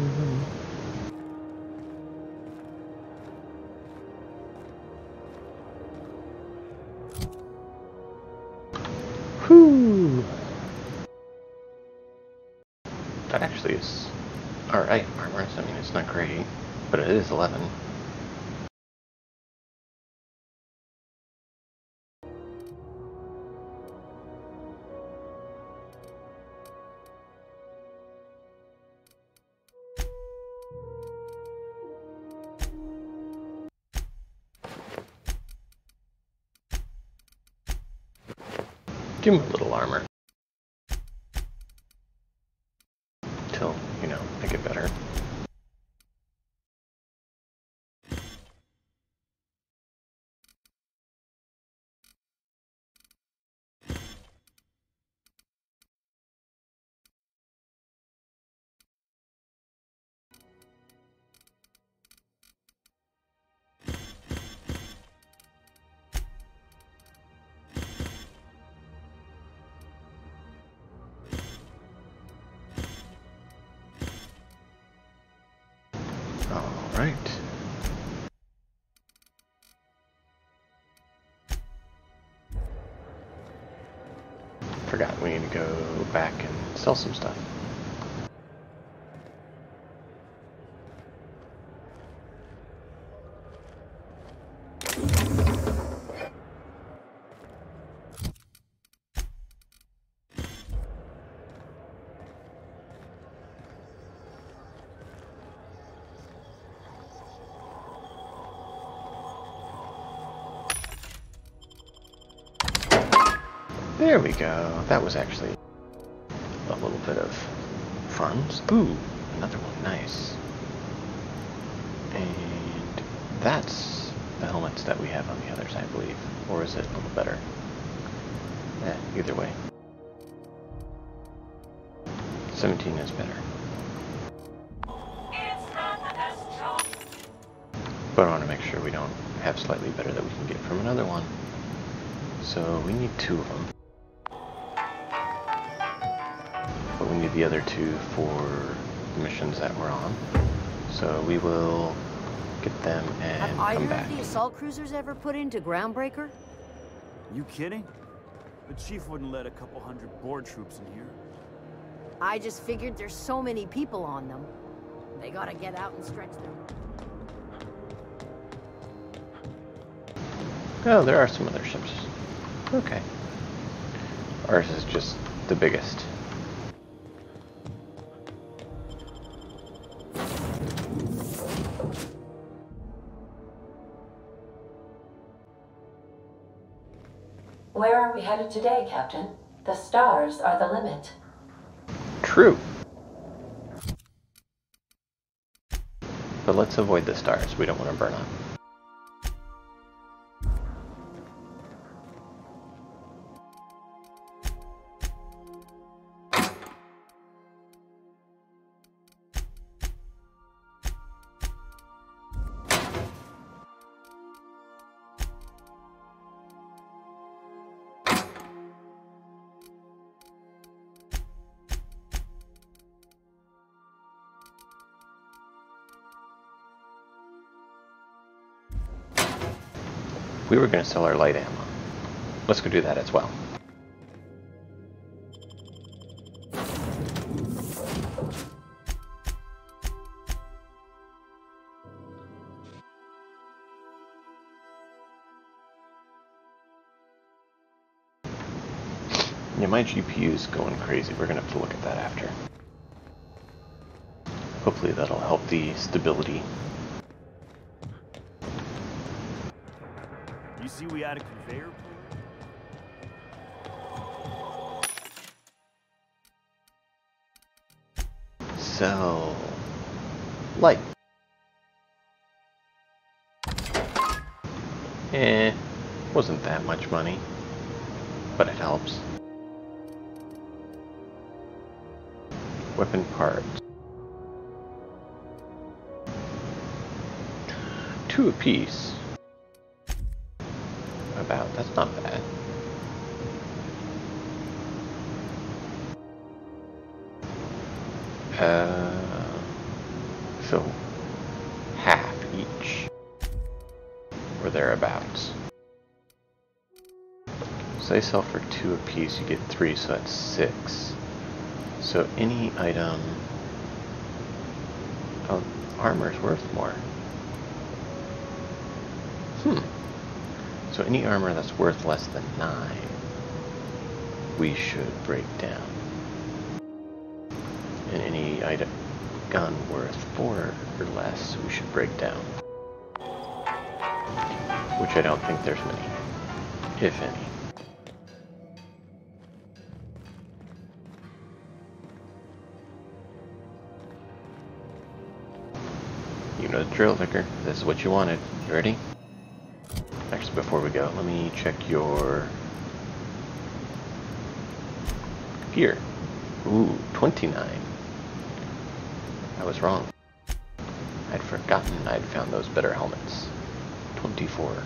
forgot we need to go back and sell some stuff. Go. That was actually a little bit of funds. Ooh, another one. Nice. And that's the helmets that we have on the others, I believe. Or is it a little better? Eh, either way. 17 is better. But I want to make sure we don't have slightly better that we can get from another one. So we need two of them. The other two for the missions that we're on. So we will get them and Have either come back. of the assault cruisers ever put into Groundbreaker? You kidding? The chief wouldn't let a couple hundred board troops in here. I just figured there's so many people on them. They gotta get out and stretch them. Oh, there are some other ships. Okay. Ours is just the biggest. Today, Captain? The stars are the limit. True. But let's avoid the stars. We don't want to burn up. Our light ammo. Let's go do that as well. Yeah, my GPU is going crazy. We're going to have to look at that after. Hopefully that'll help the stability. You see we had a conveyor So, light. Eh, wasn't that much money, but it helps. Weapon parts. Two apiece. That's not bad. Uh, so half each, or thereabouts. So they sell for two apiece. You get three, so that's six. So any item, oh, armor's worth more. So any armor that's worth less than nine, we should break down and any item gun worth four or less we should break down. Which I don't think there's many, if any. You know the drill, Vicar. This is what you wanted. You ready? We go, let me check your gear. Ooh, 29. I was wrong. I'd forgotten I'd found those better helmets. 24.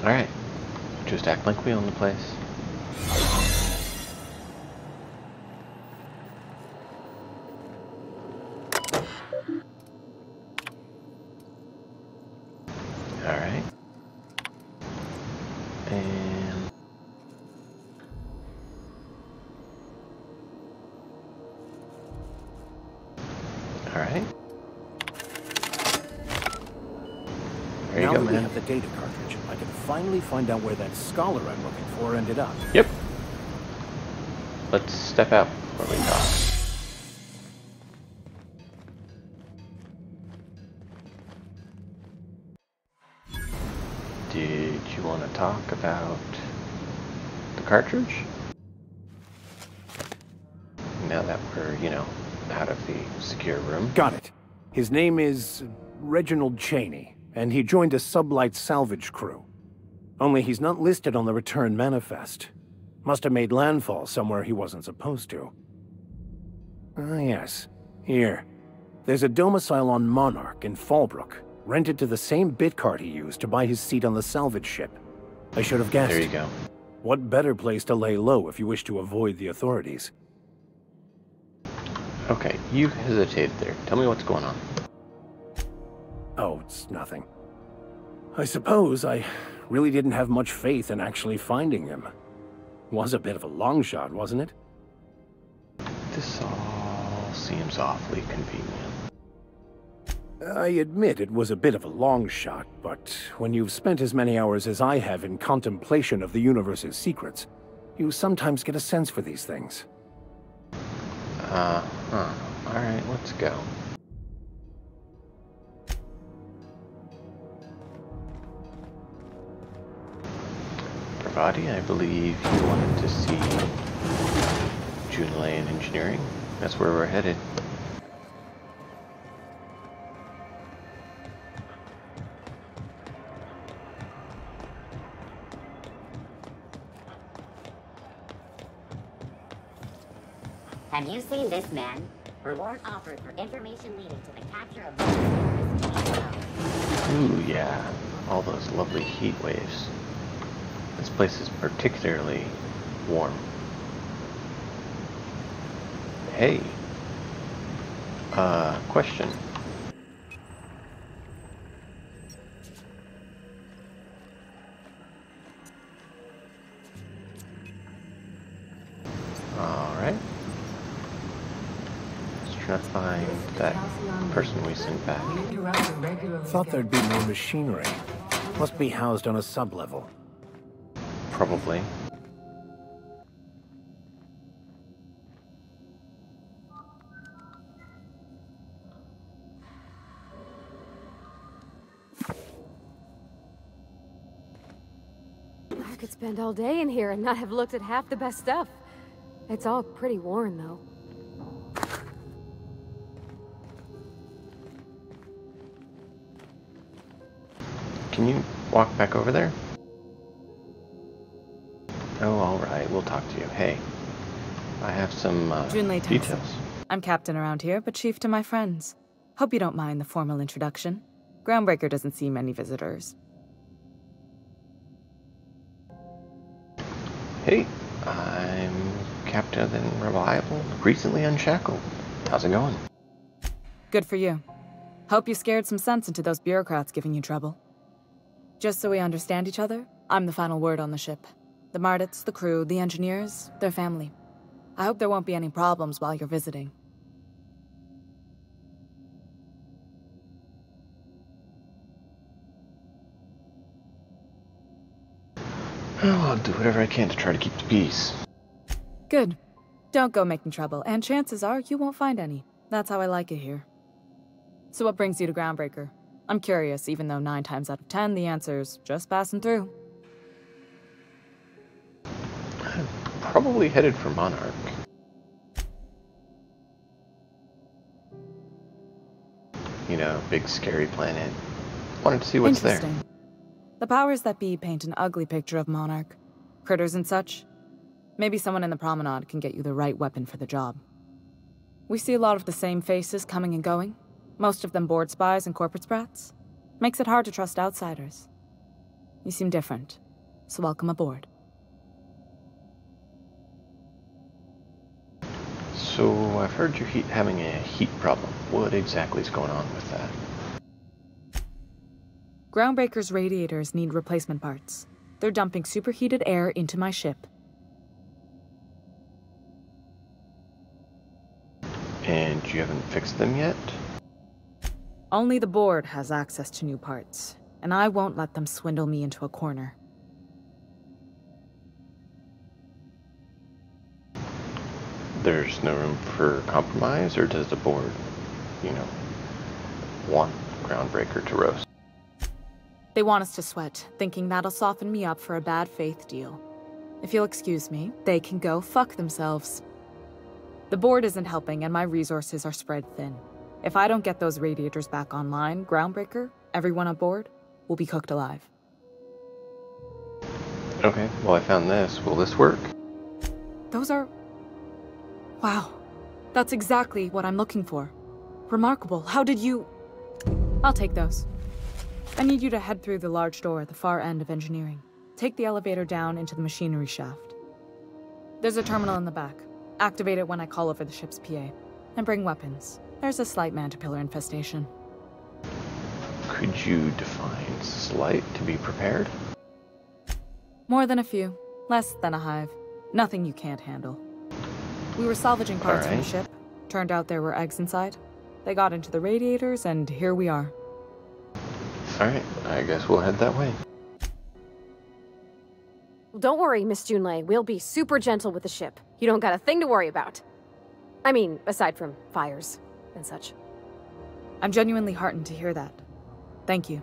Alright. Just act like we own the place. Find out where that scholar I'm looking for ended up. Yep. Let's step out before we talk. Did you want to talk about the cartridge? Now that we're, you know, out of the secure room. Got it. His name is Reginald Chaney, and he joined a sublight salvage crew. Only he's not listed on the return manifest. Must have made landfall somewhere he wasn't supposed to. Ah, yes. Here. There's a domicile on Monarch in Fallbrook, rented to the same bit card he used to buy his seat on the salvage ship. I should have guessed. There you go. What better place to lay low if you wish to avoid the authorities? Okay, you hesitated there. Tell me what's going on. Oh, it's nothing. I suppose I really didn't have much faith in actually finding him. Was a bit of a long shot, wasn't it? This all seems awfully convenient. I admit it was a bit of a long shot, but when you've spent as many hours as I have in contemplation of the universe's secrets, you sometimes get a sense for these things. Uh huh. Alright, let's go. Parvati, I believe you wanted to see Junlei in engineering. That's where we're headed. Have you seen this man? Reward offered for information leading to the capture of Ooh, yeah. All those lovely heat waves. This place is particularly warm. Hey. Uh, question. Alright. Let's to find that person we sent back. Thought there'd be more machinery. Must be housed on a sublevel. Probably. I could spend all day in here and not have looked at half the best stuff. It's all pretty worn, though. Can you walk back over there? Oh, alright, we'll talk to you. Hey, I have some uh, details. I'm captain around here, but chief to my friends. Hope you don't mind the formal introduction. Groundbreaker doesn't see many visitors. Hey, I'm Captain and Reliable, recently unshackled. How's it going? Good for you. Hope you scared some sense into those bureaucrats giving you trouble. Just so we understand each other, I'm the final word on the ship. The Mardets, the crew, the engineers, their family. I hope there won't be any problems while you're visiting. Oh, I'll do whatever I can to try to keep the peace. Good. Don't go making trouble, and chances are you won't find any. That's how I like it here. So what brings you to Groundbreaker? I'm curious, even though nine times out of ten the answer's just passing through. Probably headed for Monarch. You know, big scary planet. Wanted to see what's there. The powers that be paint an ugly picture of Monarch. Critters and such. Maybe someone in the promenade can get you the right weapon for the job. We see a lot of the same faces coming and going, most of them board spies and corporate sprats. Makes it hard to trust outsiders. You seem different, so welcome aboard. So, I've heard you're heat, having a heat problem. What exactly is going on with that? Groundbreaker's radiators need replacement parts. They're dumping superheated air into my ship. And you haven't fixed them yet? Only the board has access to new parts, and I won't let them swindle me into a corner. There's no room for compromise, or does the board, you know, want Groundbreaker to roast? They want us to sweat, thinking that'll soften me up for a bad faith deal. If you'll excuse me, they can go fuck themselves. The board isn't helping, and my resources are spread thin. If I don't get those radiators back online, Groundbreaker, everyone on board, will be cooked alive. Okay, well, I found this. Will this work? Those are. Wow. That's exactly what I'm looking for. Remarkable. How did you. I'll take those. I need you to head through the large door at the far end of engineering. Take the elevator down into the machinery shaft. There's a terminal in the back. Activate it when I call over the ship's PA. And bring weapons. There's a slight mantipillar infestation. Could you define slight to be prepared? More than a few. Less than a hive. Nothing you can't handle. We were salvaging parts from the ship. Turned out there were eggs inside. They got into the radiators, and here we are. Alright, I guess we'll head that way. Don't worry, Miss Junlei. We'll be super gentle with the ship. You don't got a thing to worry about. I mean, aside from fires and such. I'm genuinely heartened to hear that. Thank you.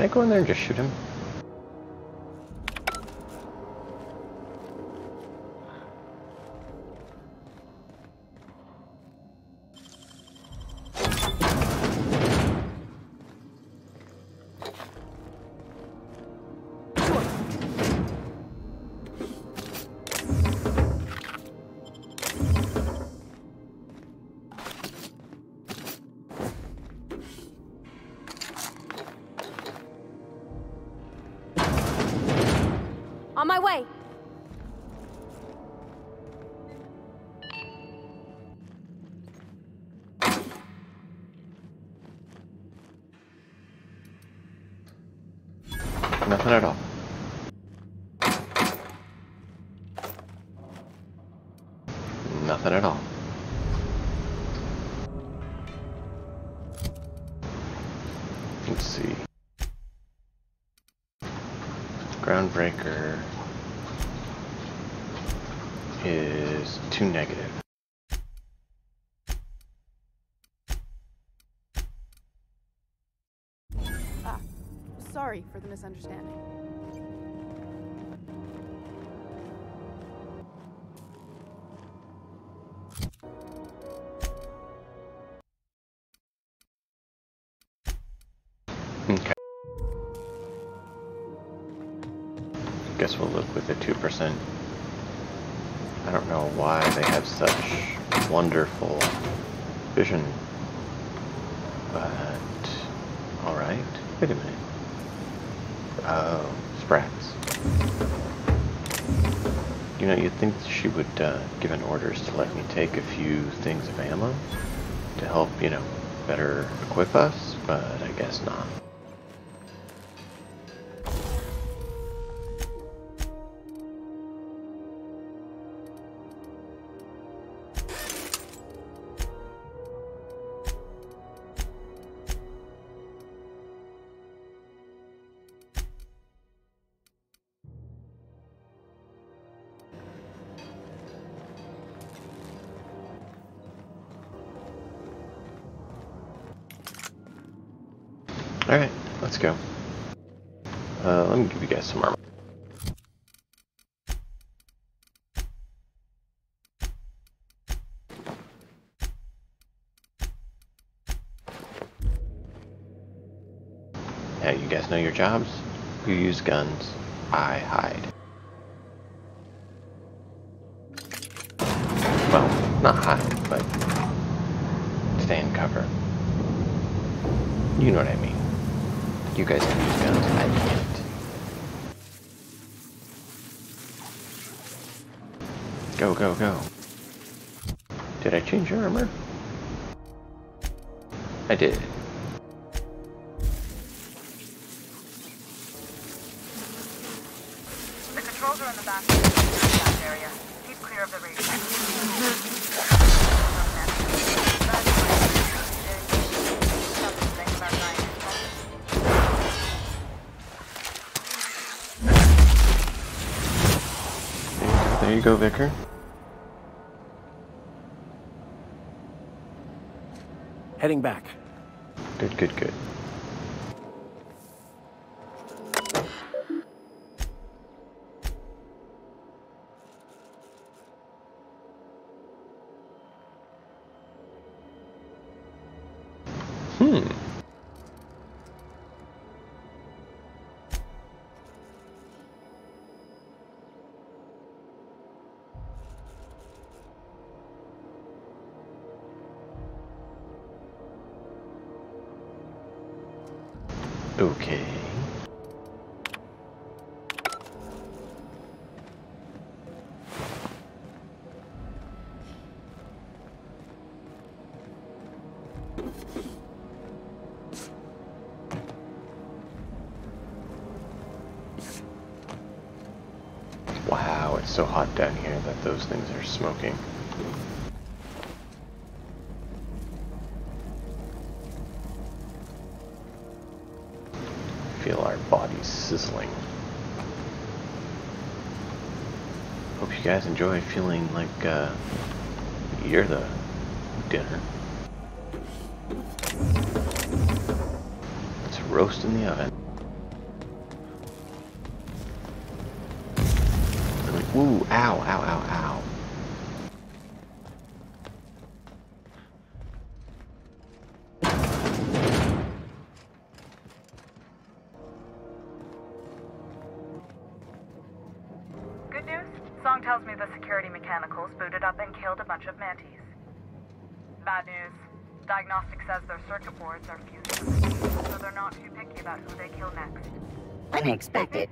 I go in there and just shoot him? Nothing at all. Let's see. Groundbreaker is too negative. Ah, sorry for the misunderstanding. Wonderful vision. But, alright. Wait a minute. Oh, Sprats. You know, you'd think she would uh, an orders to let me take a few things of ammo to help, you know, better equip us, but I guess not. Go, Vicar. Hot down here that those things are smoking. Feel our bodies sizzling. Hope you guys enjoy feeling like uh, you're the dinner. It's roast in the oven. Ooh, ow, ow, ow, ow. Good news? Song tells me the security mechanicals booted up and killed a bunch of mantis. Bad news. Diagnostic says their circuit boards are fused, so they're not too picky about who they kill next. Unexpected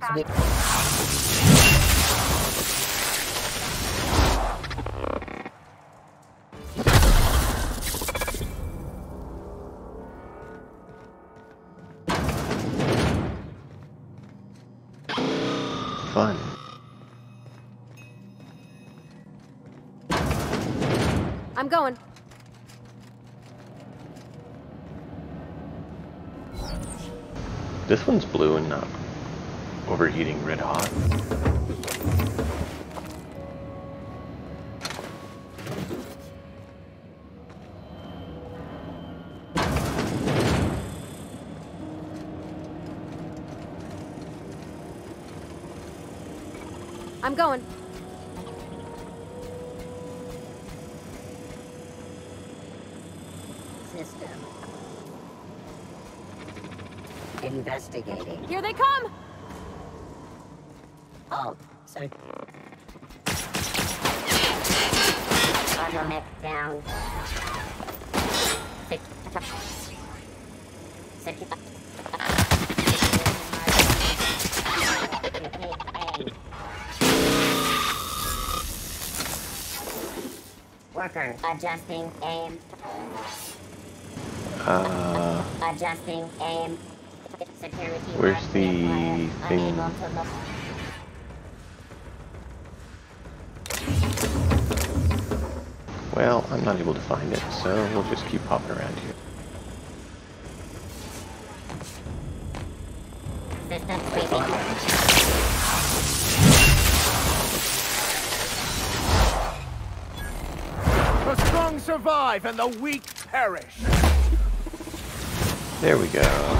I'm going. This one's blue and not overheating red hot. I'm going. Adjusting aim. Uh, Adjusting aim. Security where's the thing? Unable to look. Well, I'm not able to find it, so we'll just keep popping around here. Perish. There we go.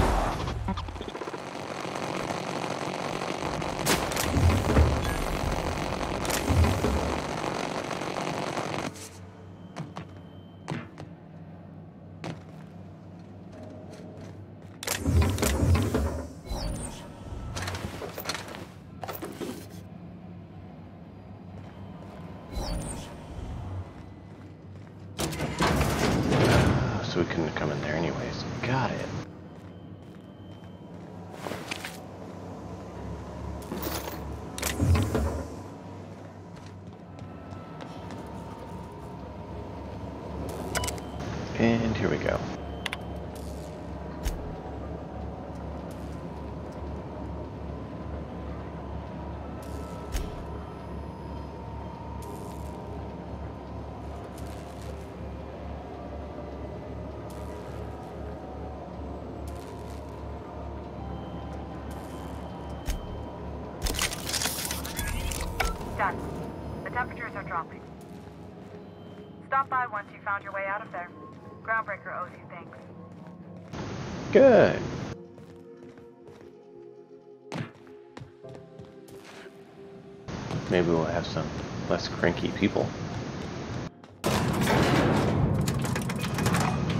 Cranky people.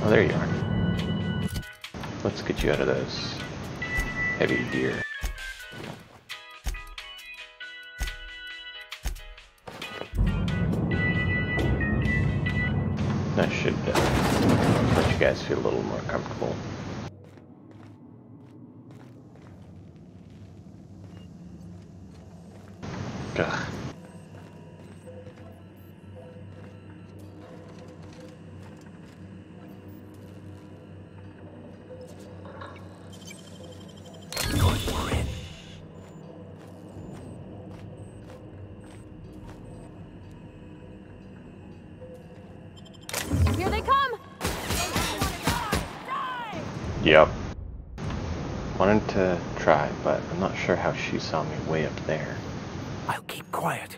Oh, there you are. Let's get you out of those heavy gear. That should uh, let you guys feel a little more comfortable. She saw me way up there. I'll keep quiet.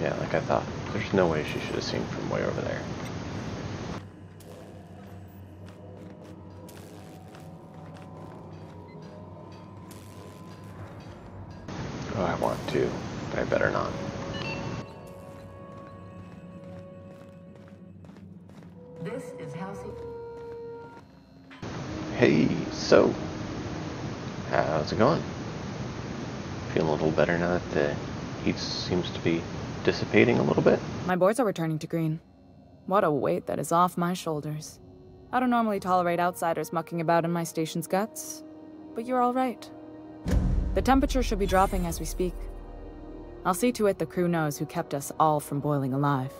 Yeah, like I thought. There's no way she should have seen from way over there. Oh, I want to, but I better not. This is Halsey. Hey, so, how's it going? Feeling a little better now that the heat seems to be dissipating a little bit? My boards are returning to green. What a weight that is off my shoulders. I don't normally tolerate outsiders mucking about in my station's guts, but you're all right. The temperature should be dropping as we speak. I'll see to it the crew knows who kept us all from boiling alive.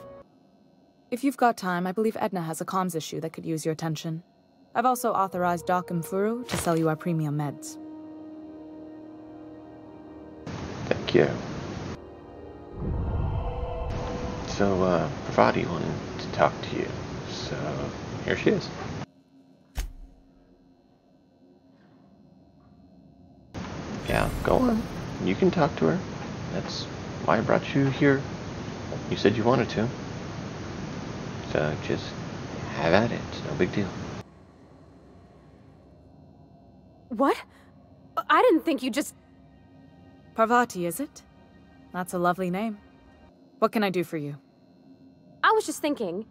If you've got time, I believe Edna has a comms issue that could use your attention. I've also authorized Doc and Furu to sell you our premium meds. Thank you. So, uh, Parvati wanted to talk to you, so here she is. Yeah, go on. You can talk to her. That's why I brought you here. You said you wanted to. So just have at it. No big deal. What? I didn't think you just. Parvati, is it? That's a lovely name. What can I do for you? I was just thinking.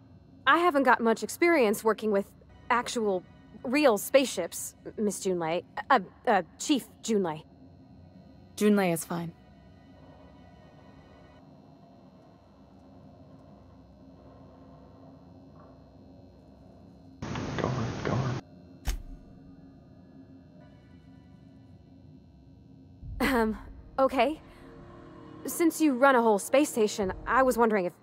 I haven't got much experience working with actual, real spaceships, Miss Junlei. Uh, uh, Chief Junlei. Junlei is fine. Um, okay. since you run a whole space station, I was wondering if.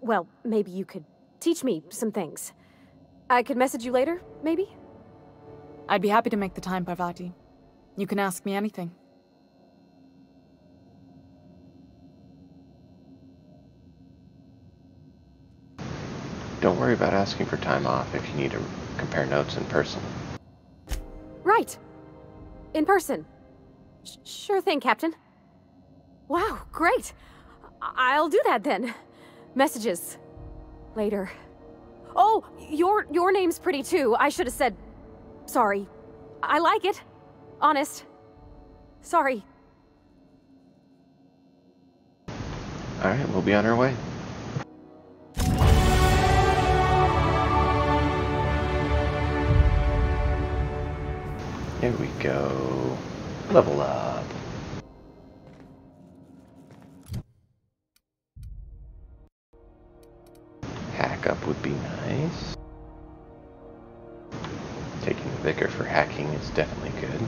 Well, maybe you could teach me some things. I could message you later, maybe? I'd be happy to make the time, Parvati. You can ask me anything. Don't worry about asking for time off if you need to compare notes in person. Right. In person. Sh sure thing, Captain. Wow, great. I I'll do that then. Messages. Later. Oh, your your name's pretty too. I should have said sorry. I like it. Honest. Sorry. Alright, we'll be on our way. Here we go. Level up. Hack up would be nice. Taking the Vicar for hacking is definitely good.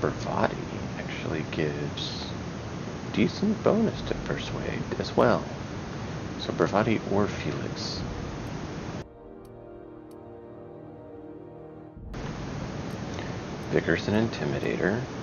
Parvati actually gives decent bonus to Persuade as well. So Parvati or Felix. Vicar's an Intimidator.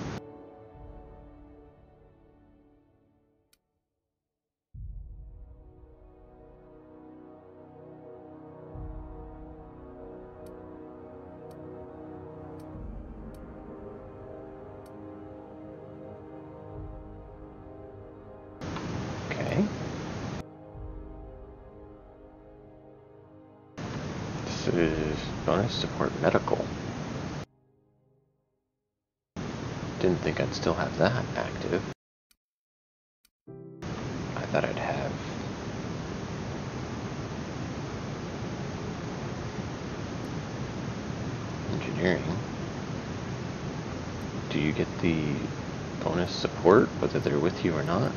You or not?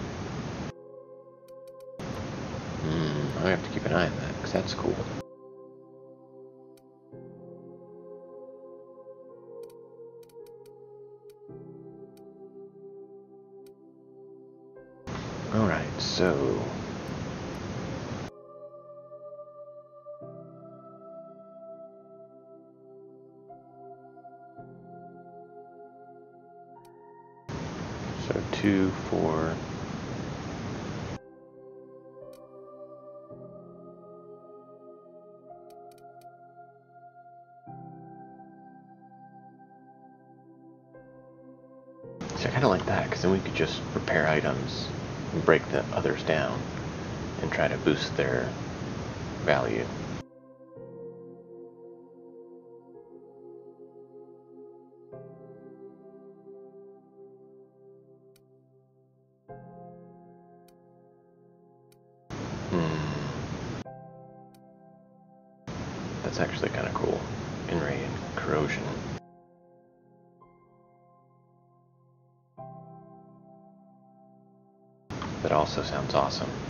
Break the others down and try to boost their value. Awesome.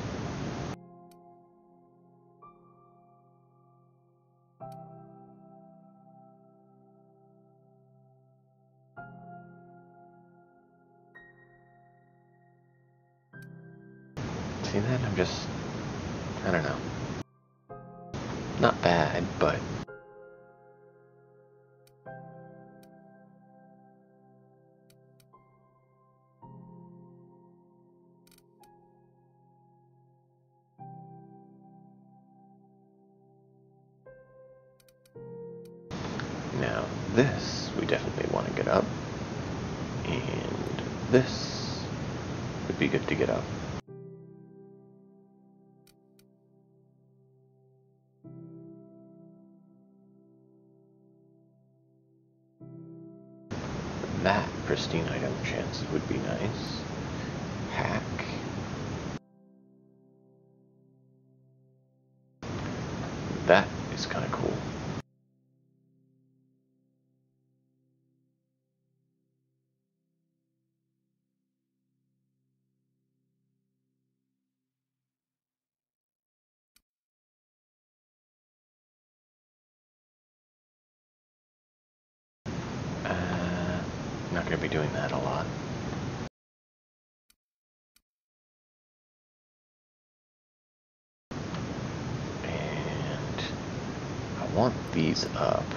These up,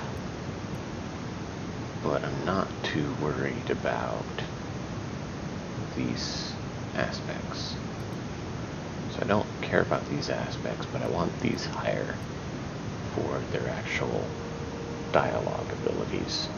but I'm not too worried about these aspects. So I don't care about these aspects, but I want these higher for their actual dialogue abilities.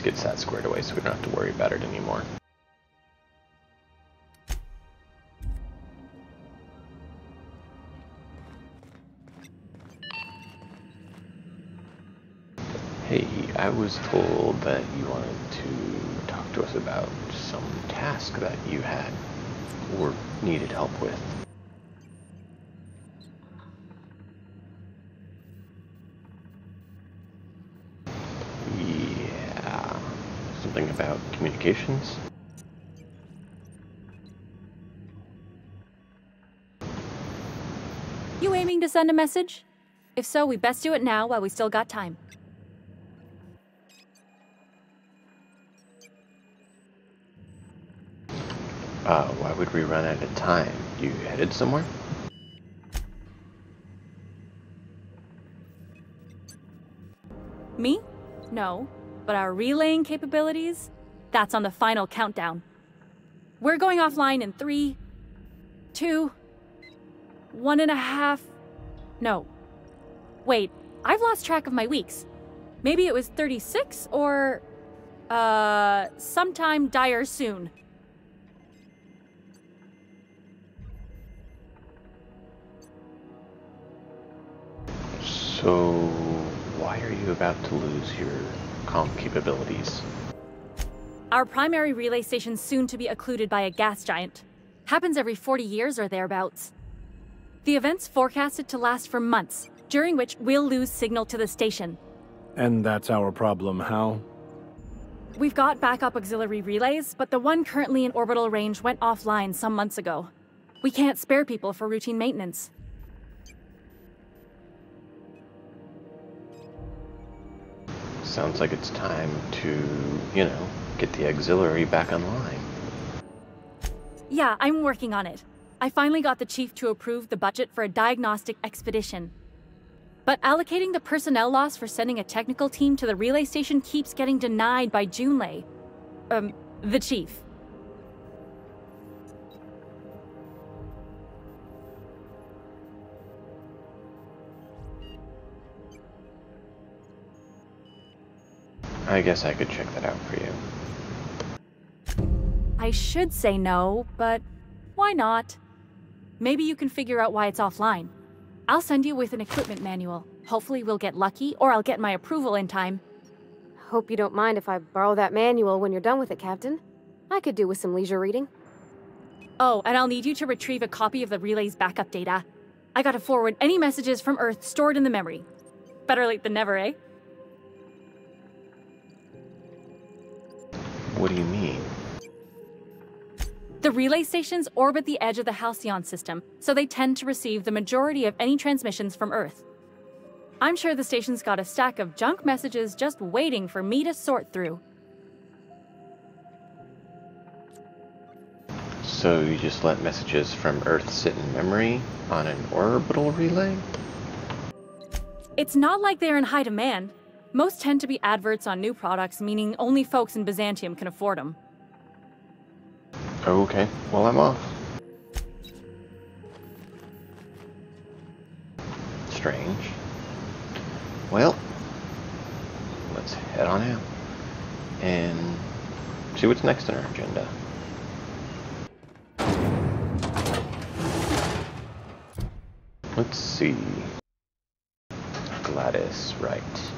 At gets that squared away so we don't have to worry about it anymore. Hey, I was told that you wanted to talk to us about some task that you had or needed help with. Yeah, something about communications? You aiming to send a message? If so, we best do it now while we still got time. Uh, why would we run out of time? You headed somewhere? Me? No. But our relaying capabilities? That's on the final countdown. We're going offline in three, two, one and a half. No. Wait, I've lost track of my weeks. Maybe it was 36 or. Uh. sometime dire soon. So, why are you about to lose your comp capabilities? Our primary relay station soon to be occluded by a gas giant. Happens every 40 years or thereabouts. The event's forecasted to last for months, during which we'll lose signal to the station. And that's our problem, how? We've got backup auxiliary relays, but the one currently in orbital range went offline some months ago. We can't spare people for routine maintenance. Sounds like it's time to, you know, get the auxiliary back online. Yeah, I'm working on it. I finally got the chief to approve the budget for a diagnostic expedition. But allocating the personnel loss for sending a technical team to the relay station keeps getting denied by Junlei. Um, the chief. I guess I could check that out for you. I should say no, but why not? Maybe you can figure out why it's offline. I'll send you with an equipment manual. Hopefully we'll get lucky, or I'll get my approval in time. Hope you don't mind if I borrow that manual when you're done with it, Captain. I could do with some leisure reading. Oh, and I'll need you to retrieve a copy of the relay's backup data. I gotta forward any messages from Earth stored in the memory. Better late than never, eh? What do you mean? The relay stations orbit the edge of the Halcyon system, so they tend to receive the majority of any transmissions from Earth. I'm sure the station's got a stack of junk messages just waiting for me to sort through. So you just let messages from Earth sit in memory on an orbital relay? It's not like they're in high demand. Most tend to be adverts on new products, meaning only folks in Byzantium can afford them. Okay, well, I'm off. Strange. Well, let's head on out and see what's next on our agenda. Let's see. Gladys, right.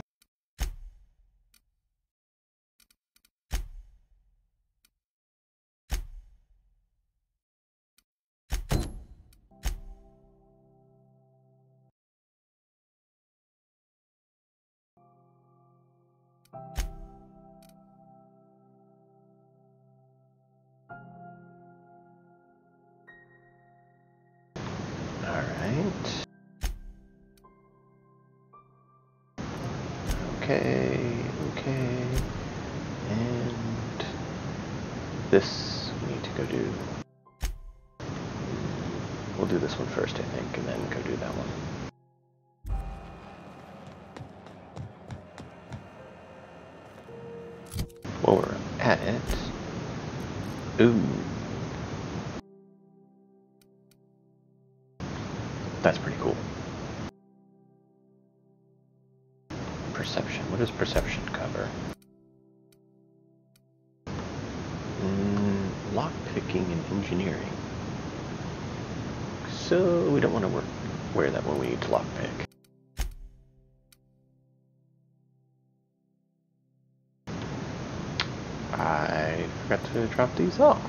Drop these off.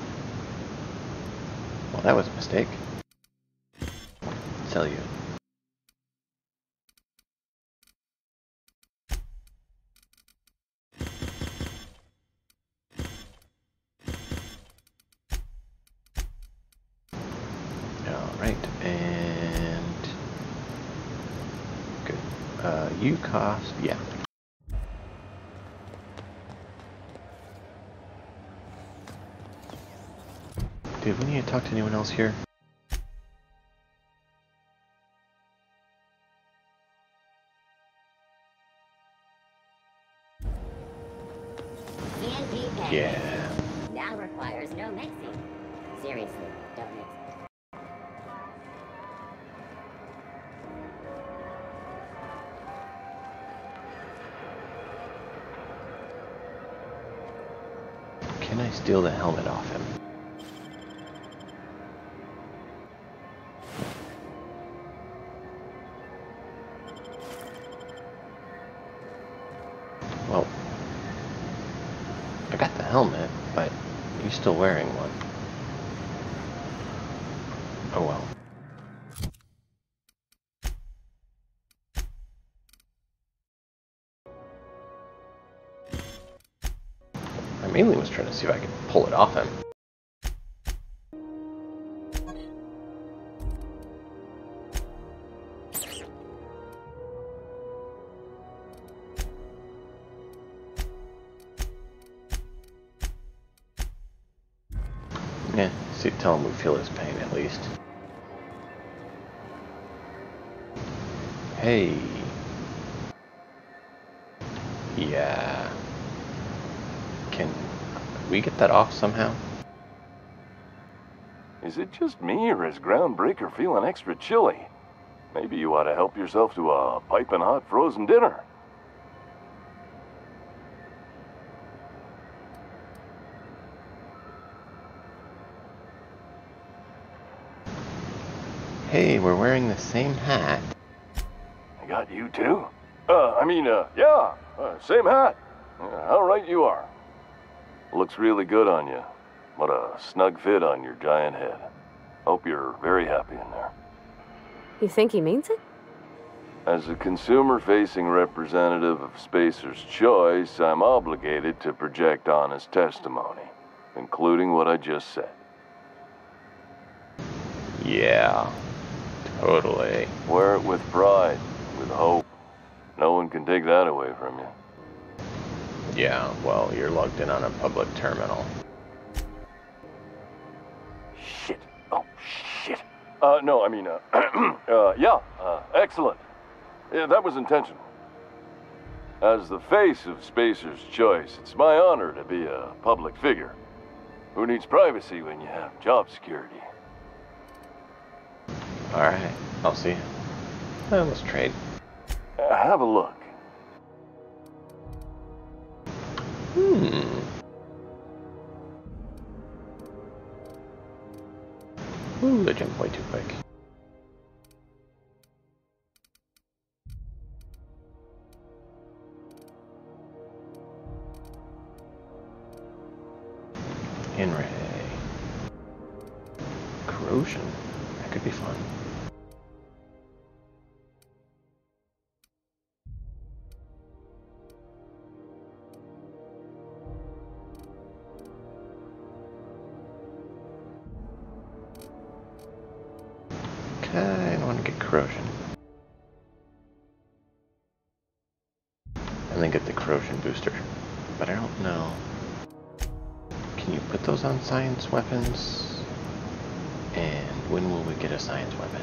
Well, that was a mistake. tell you. Alright, and good. Uh, you cost, yeah. Dude, we need to talk to anyone else here. That off somehow? Is it just me, or is Groundbreaker feeling extra chilly? Maybe you ought to help yourself to a piping hot frozen dinner. Hey, we're wearing the same hat. I got you too? Uh, I mean, uh, yeah, uh, same hat. Uh, how right you are. Looks really good on you. What a snug fit on your giant head. Hope you're very happy in there. You think he means it? As a consumer-facing representative of Spacer's Choice, I'm obligated to project honest testimony, including what I just said. Yeah, totally. Wear it with pride, with hope. No one can take that away from you. Yeah, well, you're logged in on a public terminal. Shit. Oh, shit. Uh, no, I mean, uh, uh yeah, uh, excellent. Yeah, that was intentional. As the face of Spacer's Choice, it's my honor to be a public figure. Who needs privacy when you have job security? Alright, I'll see you. Let's trade. Uh, have a look. Hmm. Ooh, I jumped way too quick. Science weapons? And when will we get a science weapon?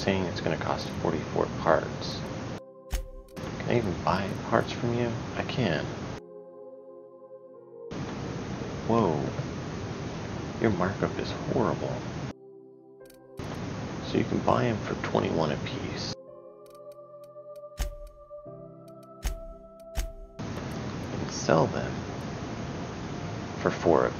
Saying it's going to cost 44 parts. Can I even buy parts from you? I can. Whoa. Your markup is horrible. So you can buy them for 21 apiece. And sell them for 4 apiece.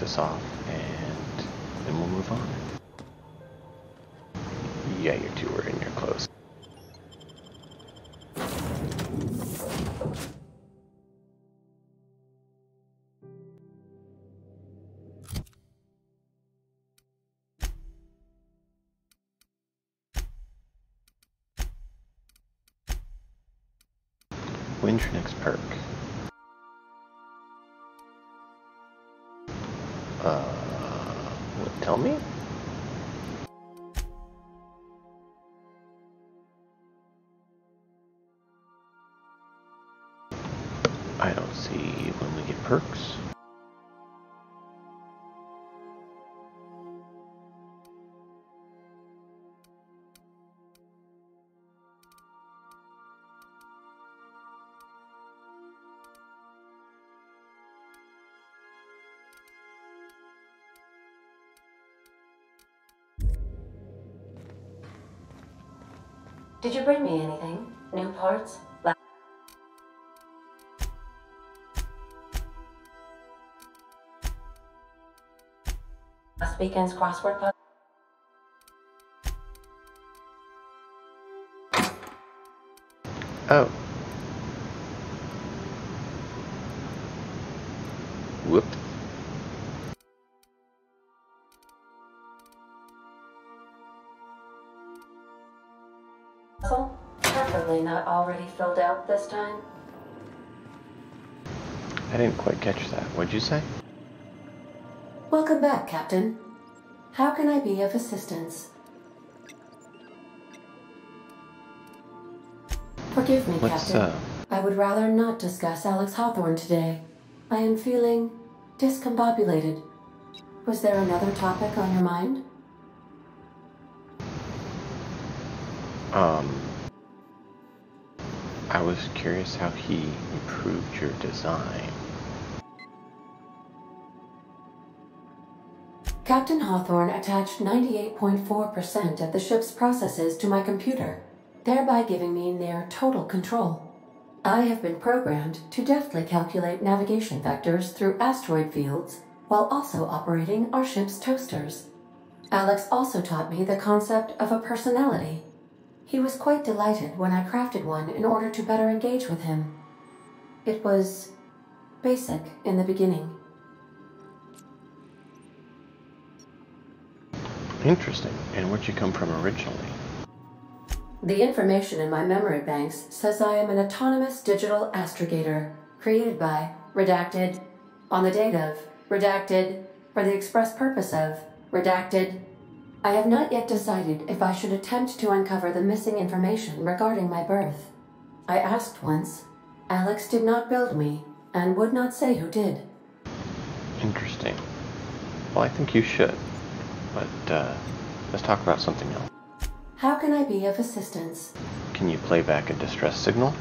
To finish Did you bring me anything? New parts? La- Last weekend's crossword puzzle? What'd you say? Welcome back, Captain. How can I be of assistance? Forgive me, What's, Captain. uh, I would rather not discuss Alex Hawthorne today. I am feeling discombobulated. Was there another topic on your mind? Um, I was curious how he improved your design. Captain Hawthorne attached 98.4% of the ship's processes to my computer, thereby giving me near total control. I have been programmed to deftly calculate navigation vectors through asteroid fields while also operating our ship's toasters. Alex also taught me the concept of a personality. He was quite delighted when I crafted one in order to better engage with him. It was basic in the beginning. Interesting. And where'd you come from originally? The information in my memory banks says I am an autonomous digital astrogator, created by, redacted, on the date of, redacted, for the express purpose of, redacted. I have not yet decided if I should attempt to uncover the missing information regarding my birth. I asked once. Alex did not build me, and would not say who did. Interesting. Well, I think you should. But, uh, let's talk about something else. How can I be of assistance? Can you play back a distress signal?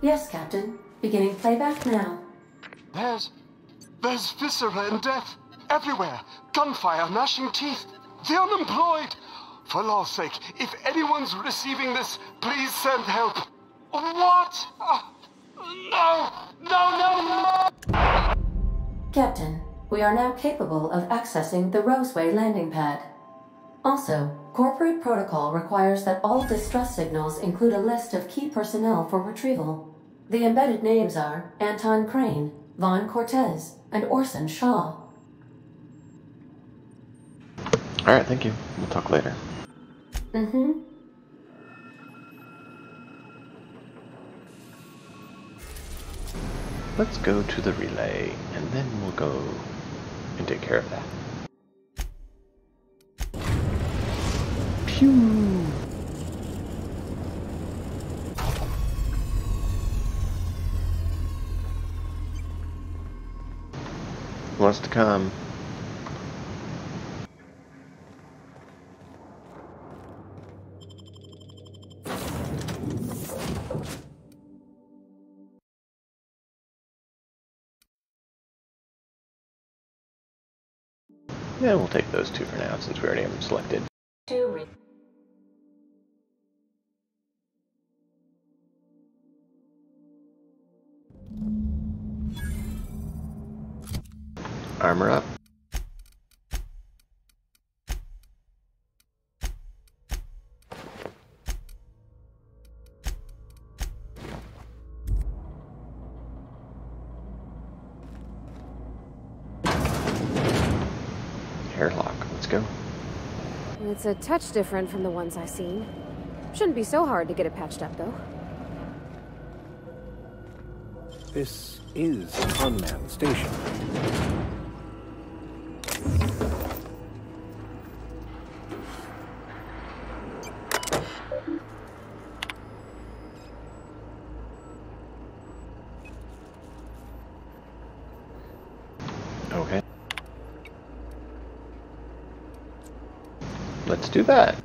Yes, Captain. Beginning playback now. There's. There's viscera and death everywhere. Gunfire, gnashing teeth. The unemployed. For law's sake, if anyone's receiving this, please send help. What? Uh, no! No, no, no! Captain, we are now capable of accessing the Roseway landing pad. Also, corporate protocol requires that all distress signals include a list of key personnel for retrieval. The embedded names are Anton Crane, Vaughn Cortez, and Orson Shaw. Alright, thank you. We'll talk later. Mm-hmm. Let's go to the relay, and then we'll go and take care of that. Pew! Wants to come? Yeah, we'll take those two for now since we already have them selected. Armor up. It's a touch different from the ones I've seen. Shouldn't be so hard to get it patched up, though. This is an unmanned station. Okay. Let's do that.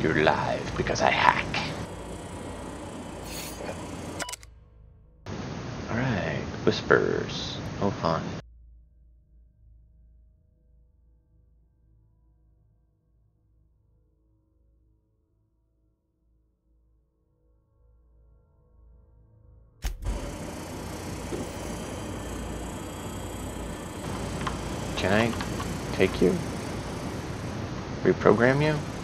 You're live because I hack. Alright, whispers. Oh fun. Can I take you? Reprogram you?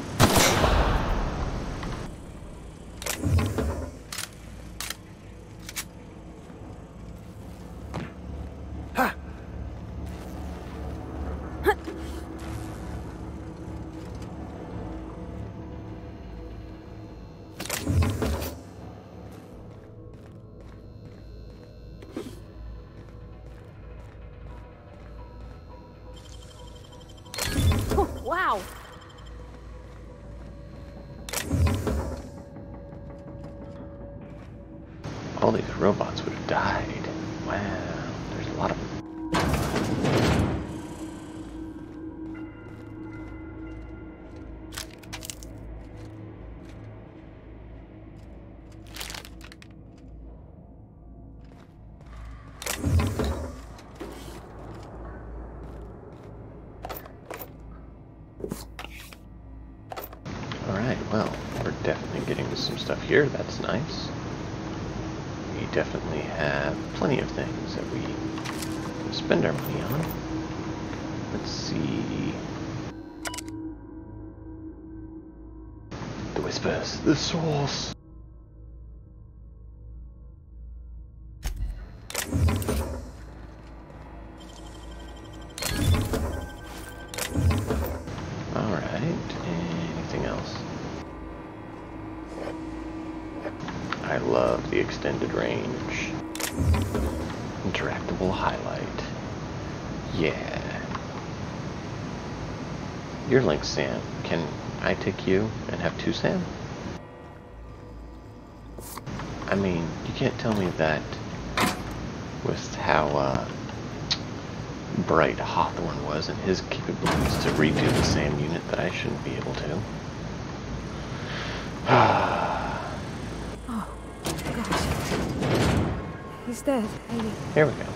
Extended range. Interactable highlight. Yeah. Your link, Sam. Can I take you and have two Sam? I mean, you can't tell me that with how uh, bright Hawthorne was and his capabilities to redo the same unit that I shouldn't be able to. He's dead, Amy. Here we go.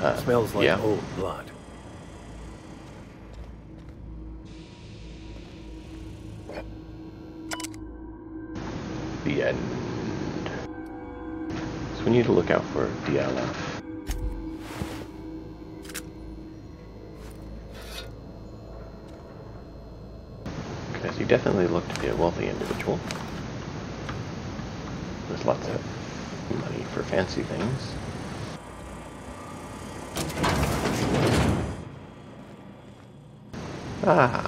Uh, Smells like yeah. old blood. The end. So we need to look out for DLF. Because he definitely looked to be a wealthy individual. There's lots of money for fancy things. Ah,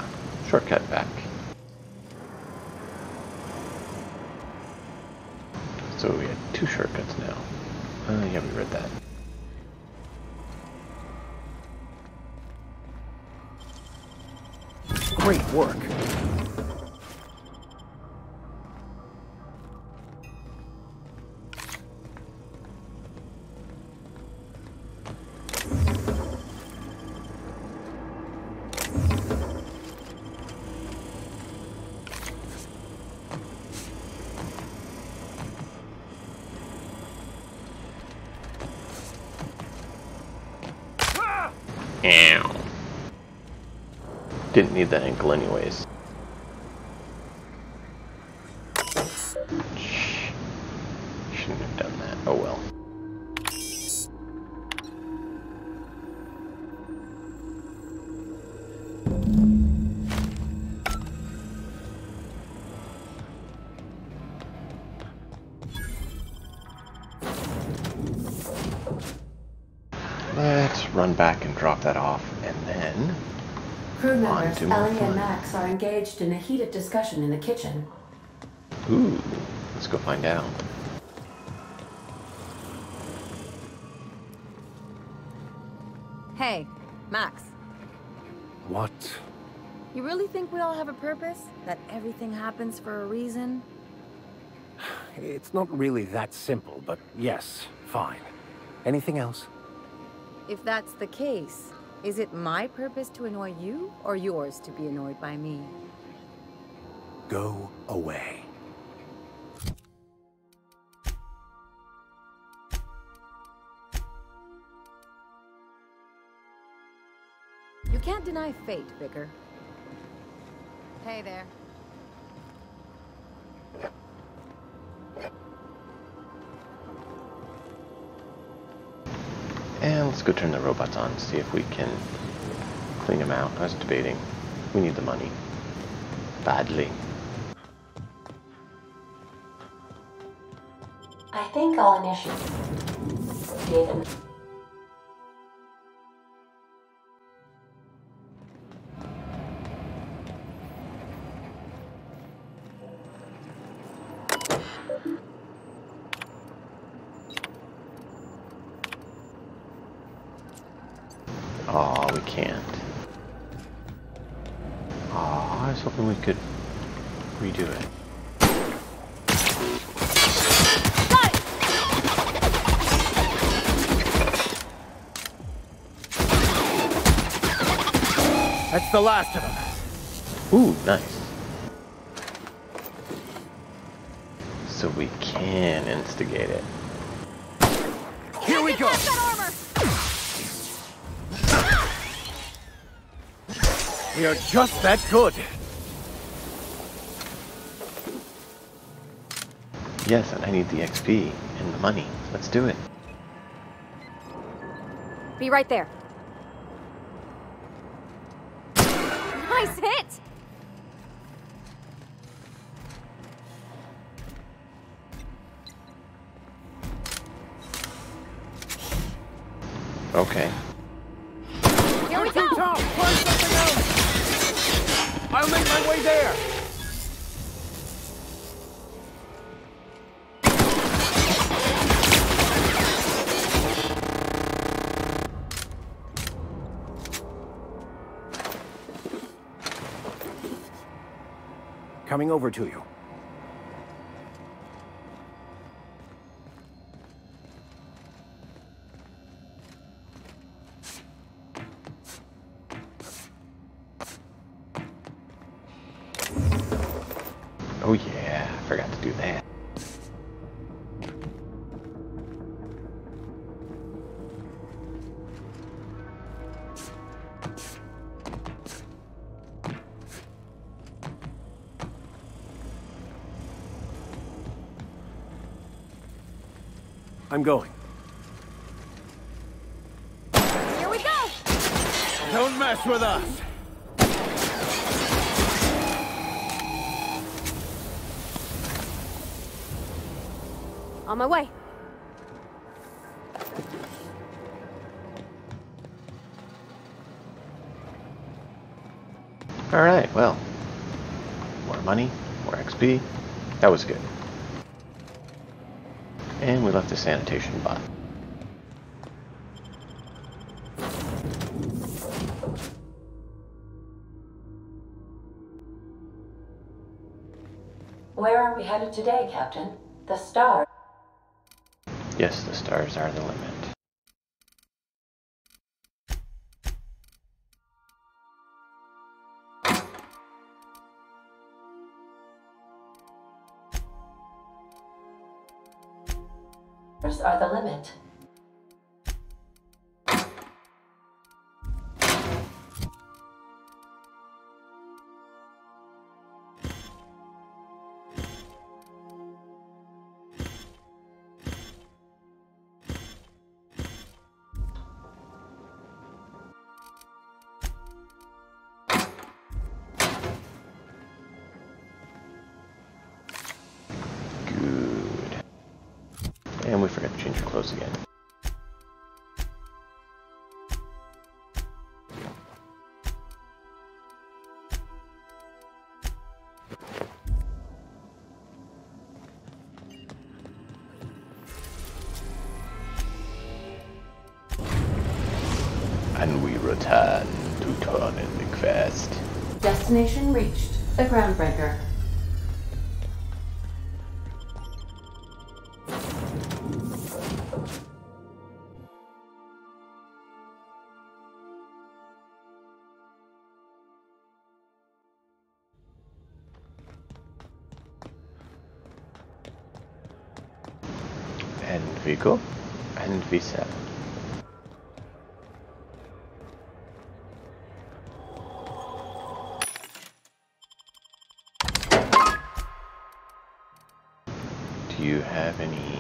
need that ankle anyways. Heated discussion in the kitchen. Ooh, let's go find out. Hey, Max. What? You really think we all have a purpose? That everything happens for a reason? It's not really that simple, but yes, fine. Anything else? If that's the case, is it my purpose to annoy you, or yours to be annoyed by me? Go away. You can't deny fate, Vicar. Hey there. And let's go turn the robots on, see if we can clean them out. I was debating. We need the money. Badly. Think I'll initiate. David. Last of them. Ooh, nice. So we can instigate it. Here we go. We are just that good. Yes, and I need the XP and the money. Let's do it. Be right there. Nice hit! Okay. Here we go! Tom, find something else. I'll make my way there. Coming over to you. I'm going. Here we go! Don't mess with us. On my way. Alright, well. More money, more XP. That was good. And we left the sanitation bot. Where are we headed today, Captain? The stars? Yes, the stars are the limit. And we return to Turn and McFest. Destination reached. The Groundbreaker. And we go and V7. Do any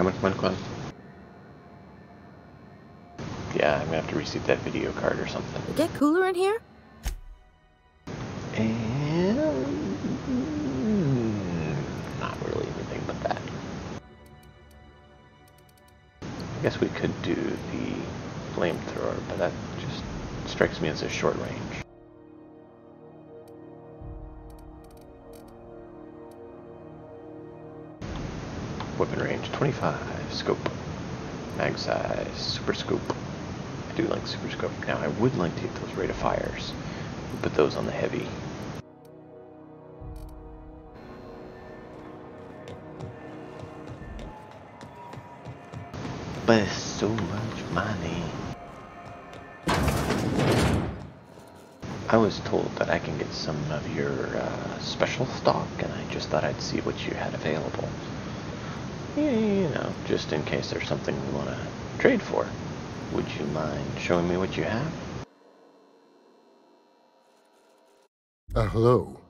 Come on, come on, come on. Yeah, I'm gonna have to reset that video card or something. Get cooler in here? And not really anything but that. I guess we could do the flamethrower, but that just strikes me as a short range. 25, scope, mag size, super scope. I do like super scope. Now I would like to get those rate of fires. Put those on the heavy. But it's so much money. I was told that I can get some of your uh, special stock, and I just thought I'd see what you had available. Yeah, you know, just in case there's something we want to trade for. Would you mind showing me what you have? Uh, hello.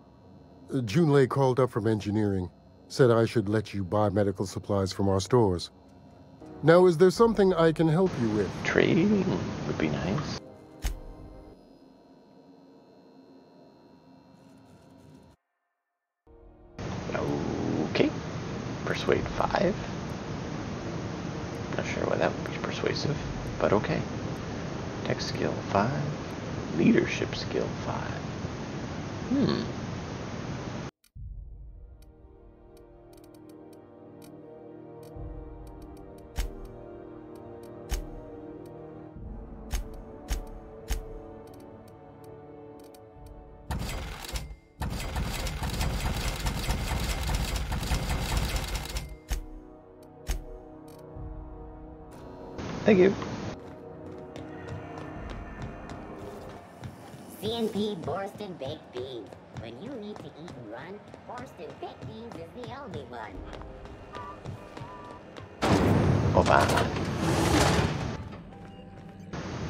Uh, Junlei called up from engineering, said I should let you buy medical supplies from our stores. Now, is there something I can help you with? Trading would be nice. Persuade 5. Not sure why that would be persuasive, but okay. Tech skill 5. Leadership skill 5. Hmm. Thank you. CNP Borston Baked Beans. When you need to eat and run, Borston Baked Beans is the only one. Opa.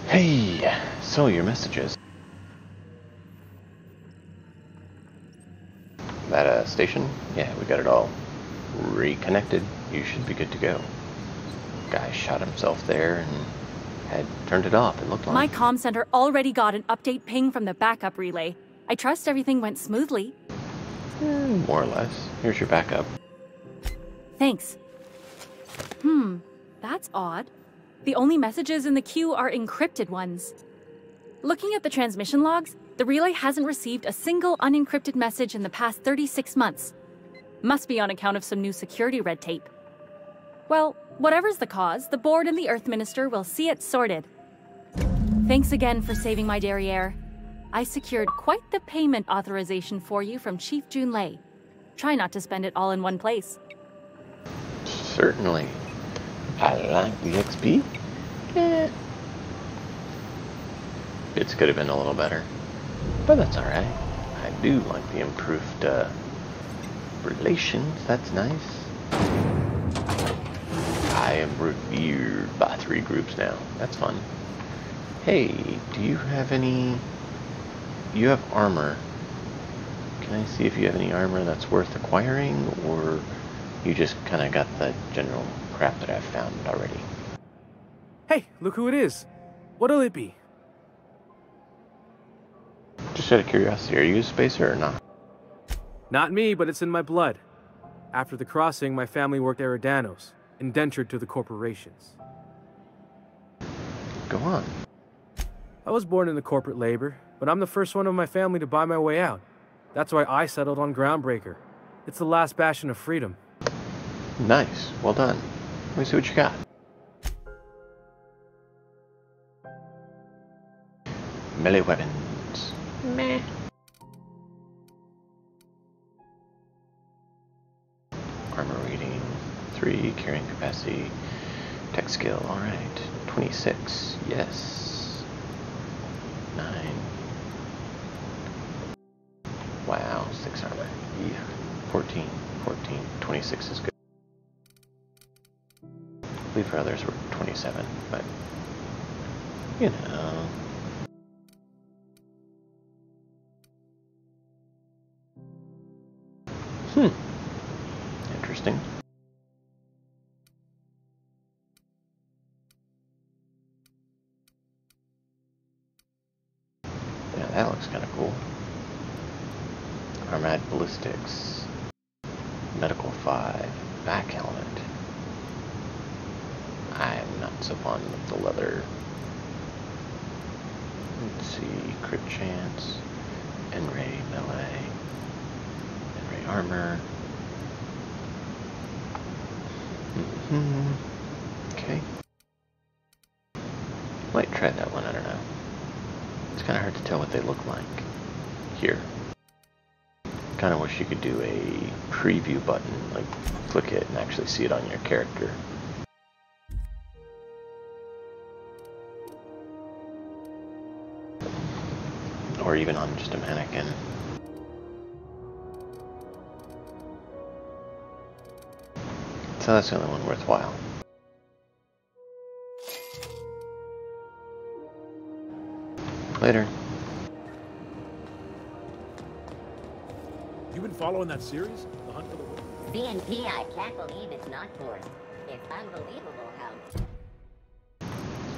Hey, so your messages. at a uh, station? Yeah, we got it all reconnected. You should be good to go. Guy shot himself there and had turned it off, it looked like. My comm center already got an update ping from the backup relay. I trust everything went smoothly. Eh, more or less. Here's your backup. Thanks. Hmm, that's odd. The only messages in the queue are encrypted ones. Looking at the transmission logs, the relay hasn't received a single unencrypted message in the past 36 months. Must be on account of some new security red tape. Well, whatever's the cause, the board and the Earth Minister will see it sorted. Thanks again for saving my derriere. I secured quite the payment authorization for you from Chief Junlei. Try not to spend it all in one place. Certainly. I like the XP. Eh. Could have been a little better. But that's alright. I do like the improved uh, relations. That's nice. Am revered by three groups now. That's fun. Hey, do you have any... You have armor. Can I see if you have any armor that's worth acquiring, or you just kind of got the general crap that I've found already? Hey, look who it is. What'll it be? Just out of curiosity, are you a spacer or not? Not me, but it's in my blood. After the crossing, my family worked Eridanos, indentured to the corporations. Go on. I was born into corporate labor, but I'm the first one of my family to buy my way out. That's why I settled on Groundbreaker. It's the last bastion of freedom. Nice. Well done. Let me see what you got. Melee weapons. Meh. Armor reading. 3. Carrying capacity. Tech skill. Alright. 26. Yes. 9. Wow. 6 armor. Yeah. 14. 14. 26 is good. I believe for others were 27, but you know. Hmm. Looks kind of cool. Armad ballistics. Medical 5. Back helmet. I'm not so fond of the leather. Let's see, crit chance, N-ray melee, N-ray armor. Mm -hmm. Okay. Might try that one, I don't know. It's kind of hard to tell what they look like. Here. Kind of wish you could do a preview button, like click it and actually see it on your character. or even on just a mannequin. So that's the only one worthwhile. Later. You been following that series? The Hunt for the Wilder? CNP, I can't believe it's not forced. It's unbelievable how...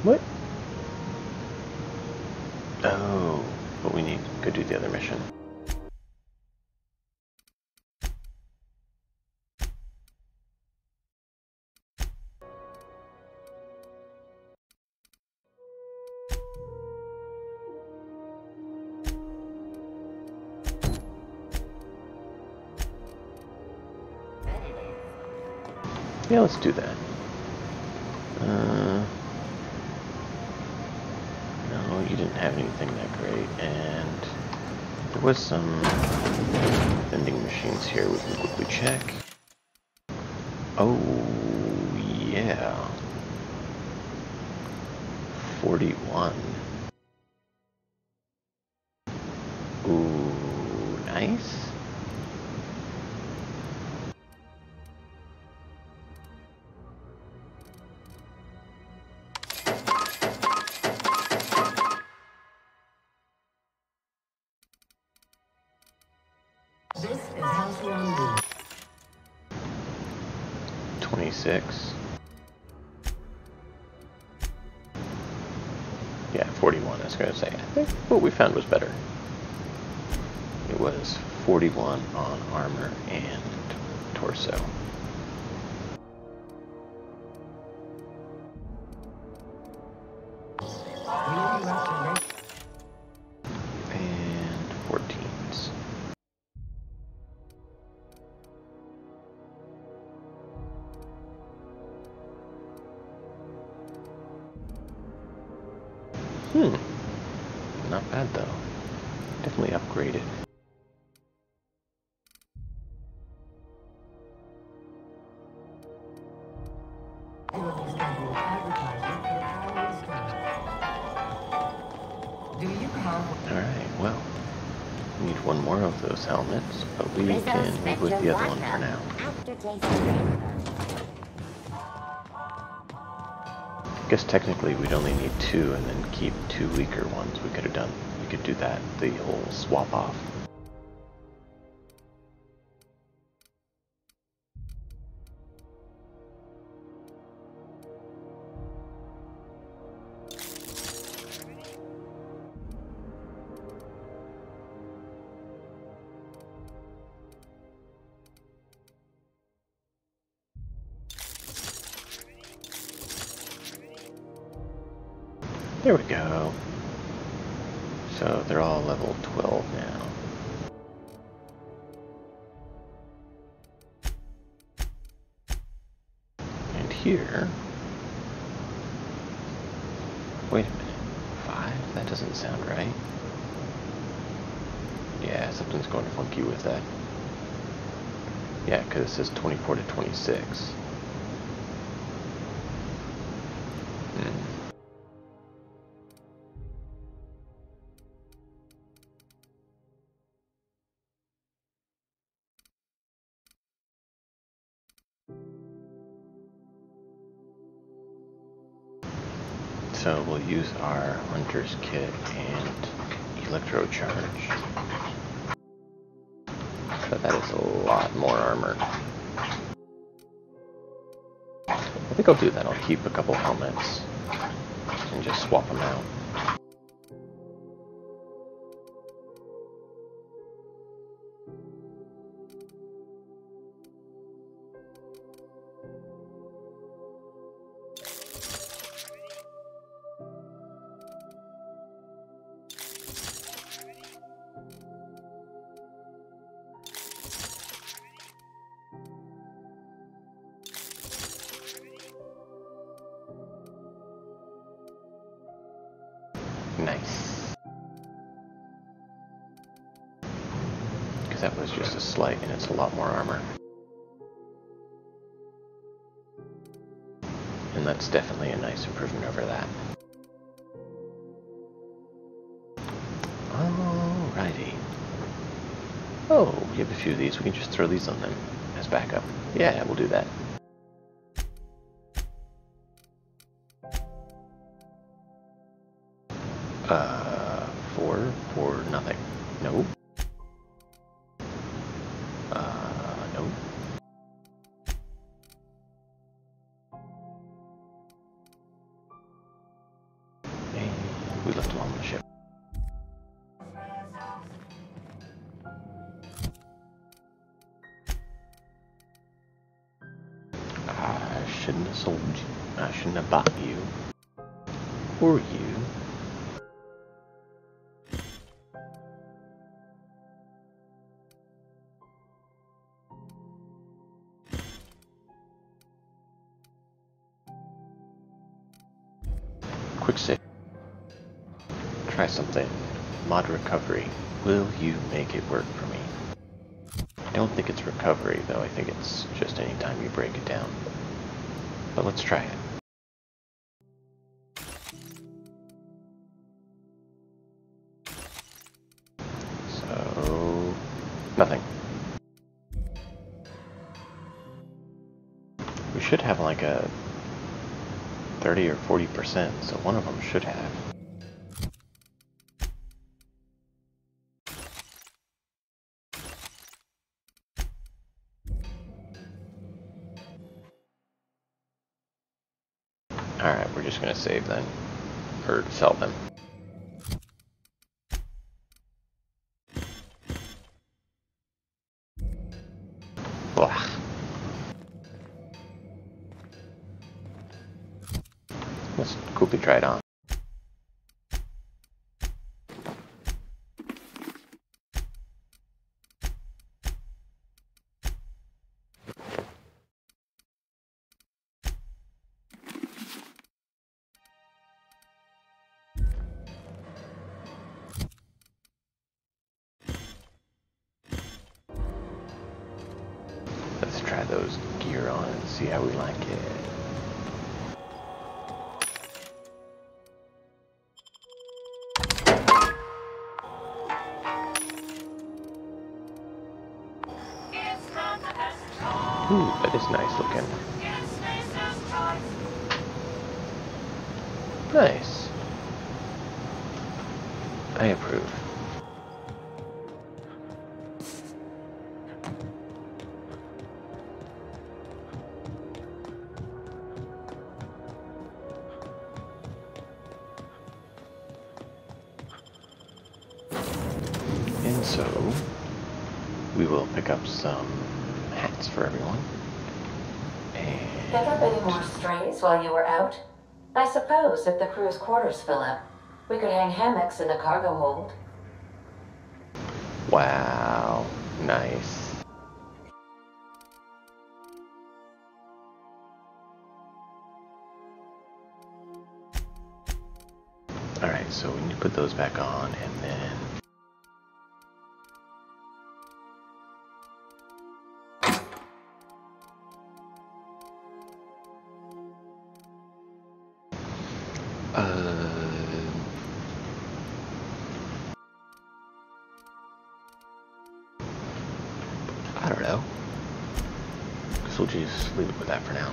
What? Oh but we need to go do the other mission. Let's do that. Uh, no, you didn't have anything that great, and there was some vending machines here we can quickly check. Oh, yeah. 41. 41 on armor two and then keep two weaker ones. We could have done, we could do that, the whole swap off. Keep a couple helmets and just swap them out. Throw these on them as backup. Yeah, we'll do that. Quick save. Try something. Mod recovery. Will you make it work for me? I don't think it's recovery, though. I think it's just any time you break it down. But let's try it. So... Nothing. We should have like a 30 or 40%, so one of them should have. Alright, we're just going to save then, or sell them. leave it with that for now.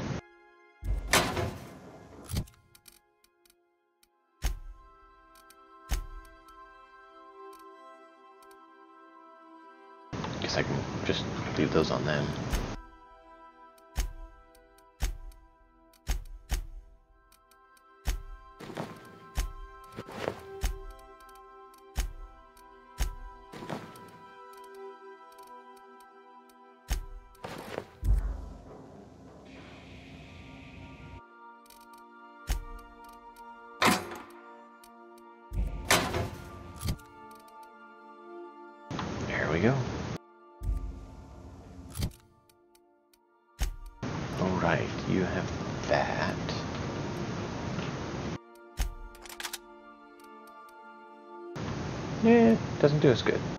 do is good.